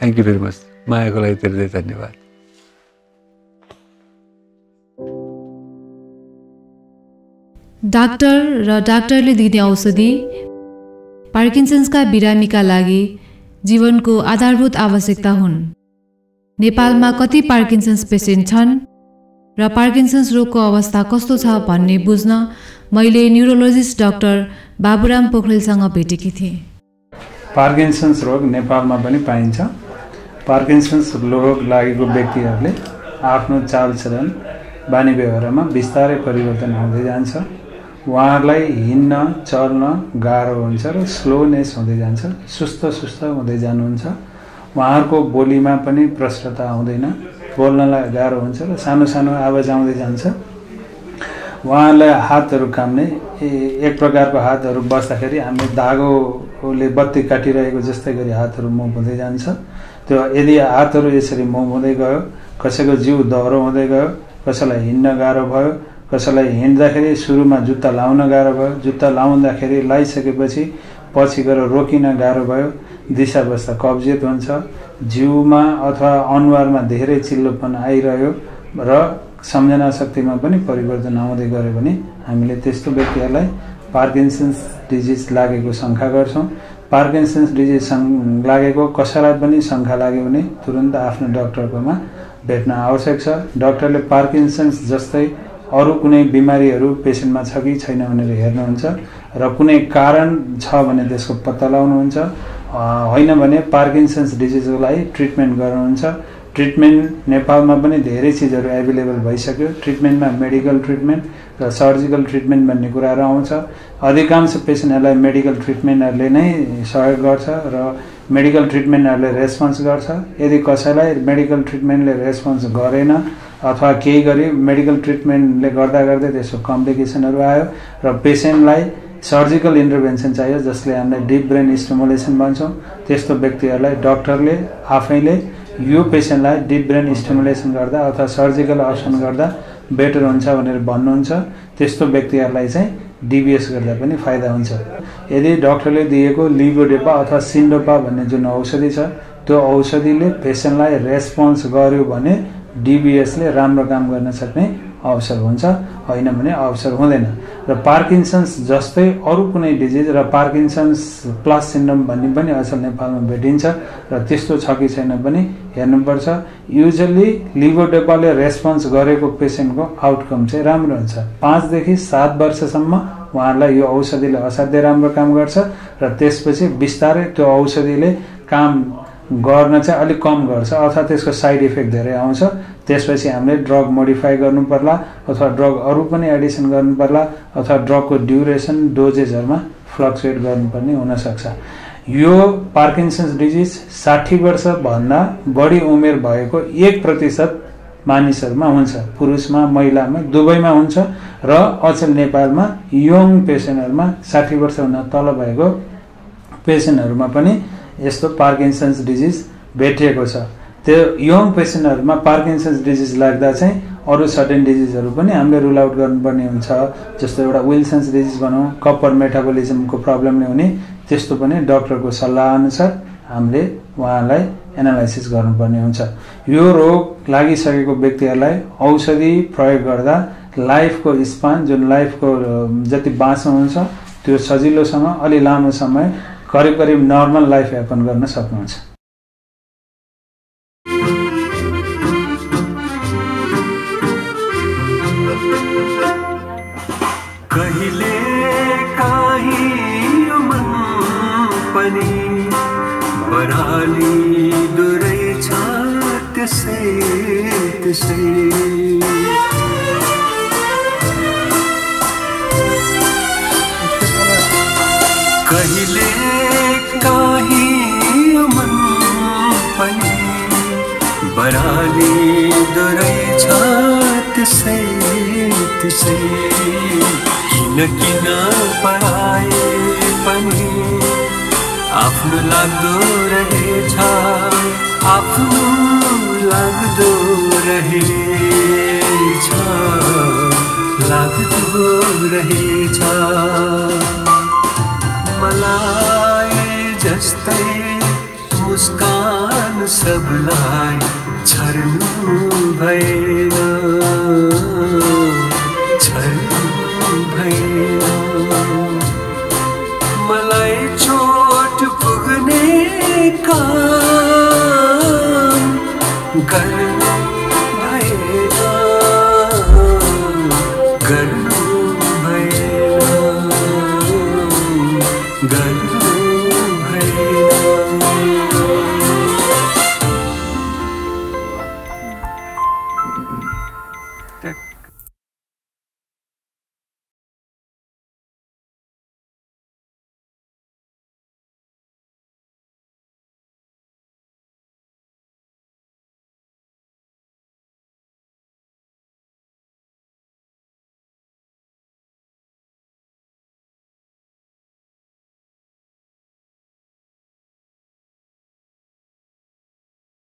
थ्याङ्क यू भेरी मच मायाको लागि धेरै धेरै धन्यवाद डाक्टर र डाक्टरले दिने औषधि पार्किन्सन्सका बिरामीका लागि जीवनको आधारभूत आवश्यकता हुन् नेपालमा कति पार्किन्सन्स पेसेन्ट छन् र पार्किन्सन्स रोगको अवस्था कस्तो छ भन्ने बुझ्न मैले न्युरोलोजिस्ट डाक्टर बाबुराम पोखरेलसँग भेटेकी थिएँ पार्किन्सन्स रोग नेपालमा पनि पाइन्छ पार्किन्सन्स रोग लागेको व्यक्तिहरूले आफ्नो चालचलन बानी व्यवहारमा बिस्तारै परिवर्तन आउँदै जान्छ। उहाँहरूलाई हिँड्न चल्न गाह्रो हुन्छ र स्लोनेस हुँदै जान्छ सुस्त सुस्त हुँदै जानुहुन्छ। उहाँहरूको बोलीमा पनि प्रष्टता आउँदैन बोल्नलाई गाह्रो हुन्छ र सानो सानो आवाज आउँदै जान्छ। उहाँहरूलाई हातहरू काम्ने एक प्रकारको हातहरू बस्दाखेरि हामीले धागोले बत्ती काटिरहेको जस्तै गरी हातहरू मुभ हुँदै जान्छ। त्यो यदि हातहरू यसरी मुभ हुँदै गयो कसैको जिउ दह्रो हुँदै गयो कसैलाई हिँड्न गाह्रो भयो कसैलाई हिँड्दाखेरि सुरुमा जुत्ता लाउन गाह्रो भयो जुत्ता लाउँदाखेरि लगाइसकेपछि पछि गएर रोकिन गाह्रो भयो दिशा बस्दा कब्जियत हुन्छ जिउमा अथवा अनुहारमा धेरै चिल्लोपन आइरह्यो र सम्झना शक्तिमा पनि परिवर्तन आउँदै गयो भने हामीले त्यस्तो व्यक्तिहरूलाई पार्किन्सन्स डिजिज लागेको शङ्का गर्छौँ। पार्किन्सन्स डिजिज लागेको कसैलाई पनि शङ्का लाग्यो भने तुरन्त आफ्नो डक्टरकोमा भेट्न आवश्यक छ। डक्टरले पार्किन्सन्स जस्तै अरू कुनै बिमारीहरू पेसेन्टमा छ कि छैन भनेर हेर्नुहुन्छ र कुनै कारण छ भने त्यसको पत्ता लगाउनुहुन्छ। होइन भने पार्किन्सन्स डिजिजको लागि ट्रिटमेन्ट गर्नुहुन्छ। ट्रिटमेन्ट नेपालमा पनि धेरै चिजहरू एभाइलेबल भइसक्यो। ट्रिटमेन्टमा मेडिकल ट्रिटमेन्ट र सर्जिकल ट्रिटमेन्ट भन्ने कुराहरू आउँछ। अधिकांश पेसेन्टहरूलाई मेडिकल ट्रिटमेन्टहरूले नै सहयोग गर्छ र मेडिकल ट्रिटमेन्टहरूले रेस्पोन्स गर्छ। यदि कसैलाई मेडिकल ट्रिटमेन्टले रेस्पोन्स गरेन अथवा केही गरी मेडिकल ट्रिटमेन्टले गर्दा गर्दै त्यसको कम्प्लिकेसनहरू आयो र पेसेन्टलाई सर्जिकल इन्टरभेन्सन चाहियो जसले हामीलाई डिप ब्रेन स्टिमुलेसन भन्छौँ त्यस्तो व्यक्तिहरूलाई डक्टरले आफैले यो पेसेन्टलाई डिप ब्रेन स्टिमुलेसन गर्दा अथवा सर्जिकल अप्सन गर्दा बेटर हुन्छ भनेर भन्नुहुन्छ। त्यस्तो व्यक्तिहरूलाई चाहिँ डिबिएस गर्दा पनि फाइदा हुन्छ। यदि डक्टरले दिएको लिभोडेपा अथवा सिन्डोपा भन्ने जुन औषधि छ त्यो औषधिले पेसेन्टलाई रेस्पोन्स गर्यो भने डिबिएसले राम्रो काम गर्न सक्ने अवसर हुन्छ। होइन भने अवसर हुँदैन। र पार्किन्सन्स जस्तै अरू कुनै डिजिज र पार्किन्सन्स प्लस सिन्ड्रोम भन्ने पनि अचेल नेपालमा भेटिन्छ र त्यस्तो छ कि छैन पनि हेर्नुपर्छ। युजली लिभोडेपाले रेस्पोन्स गरेको पेसेन्टको आउटकम चाहिँ राम्रो हुन्छ। पाँचदेखि सात वर्षसम्म उहाँहरूलाई यो औषधिले असाध्यै राम्रो काम गर्छ र त्यसपछि बिस्तारै त्यो औषधिले काम गर्न चाहिँ अलिक कम गर्छ अथवा त्यसको साइड इफेक्ट धेरै आउँछ। त्यसपछि हामीले ड्रग मोडिफाई गर्नु पर्ला अथवा ड्रग अरू पनि एडिसन गर्नु पर्ला अथवा ड्रगको ड्युरेसन डोजेसहरूमा फ्लक्चुएट गर्नुपर्ने हुनसक्छ। यो पार्किन्सन्स डिजिज साठी वर्षभन्दा बढी उमेर भएको एक प्रतिशत मानिसहरूमा हुन्छ। पुरुषमा महिलामा दुवैमा हुन्छ र अचेल नेपालमा यङ पेसेन्टहरूमा साठी वर्षभन्दा तल भएको पेसेन्टहरूमा पनि यस्तो पार्किन्सन्स डिजिज भेटिएको छ। त्यो यङ पेसेन्टहरूमा पार्किन्सन्स डिजिज लाग्दा चाहिँ अरू सर्टेन डिजिजहरू पनि हामीले रुल आउट गर्नुपर्ने हुन्छ। जस्तो एउटा विल्सन्स डिजिज भनौँ कपर मेटाबोलिजमको प्रब्लमले हुने त्यस्तो पनि डक्टरको सल्लाह अनुसार हामीले उहाँलाई एनालाइसिस गर्नुपर्ने हुन्छ। यो रोग लागिसकेको व्यक्तिहरूलाई औषधि प्रयोग गर्दा लाइफको स्पान जुन लाइफको जति बाँच्नुहुन्छ त्यो सजिलोसँग अलि लामो समय करिब करिब नर्मल लाइफ यापन गर्न सक्नुहुन्छ। कहिले पनि बराली दुरै छ त्यसै त्यसै। बराली दुरै छ त्यसै त्यसै। किन किन पढाए पनि आफ्नो लाग्दो रहेछ आफ्नो लाग्दो रहेछ लाग्दो रहेछ। मलाई जस्तै मुस्कान सबलाई छर्नु भएन छर्नु भएन मलाई चोट पुग्ने गर्नु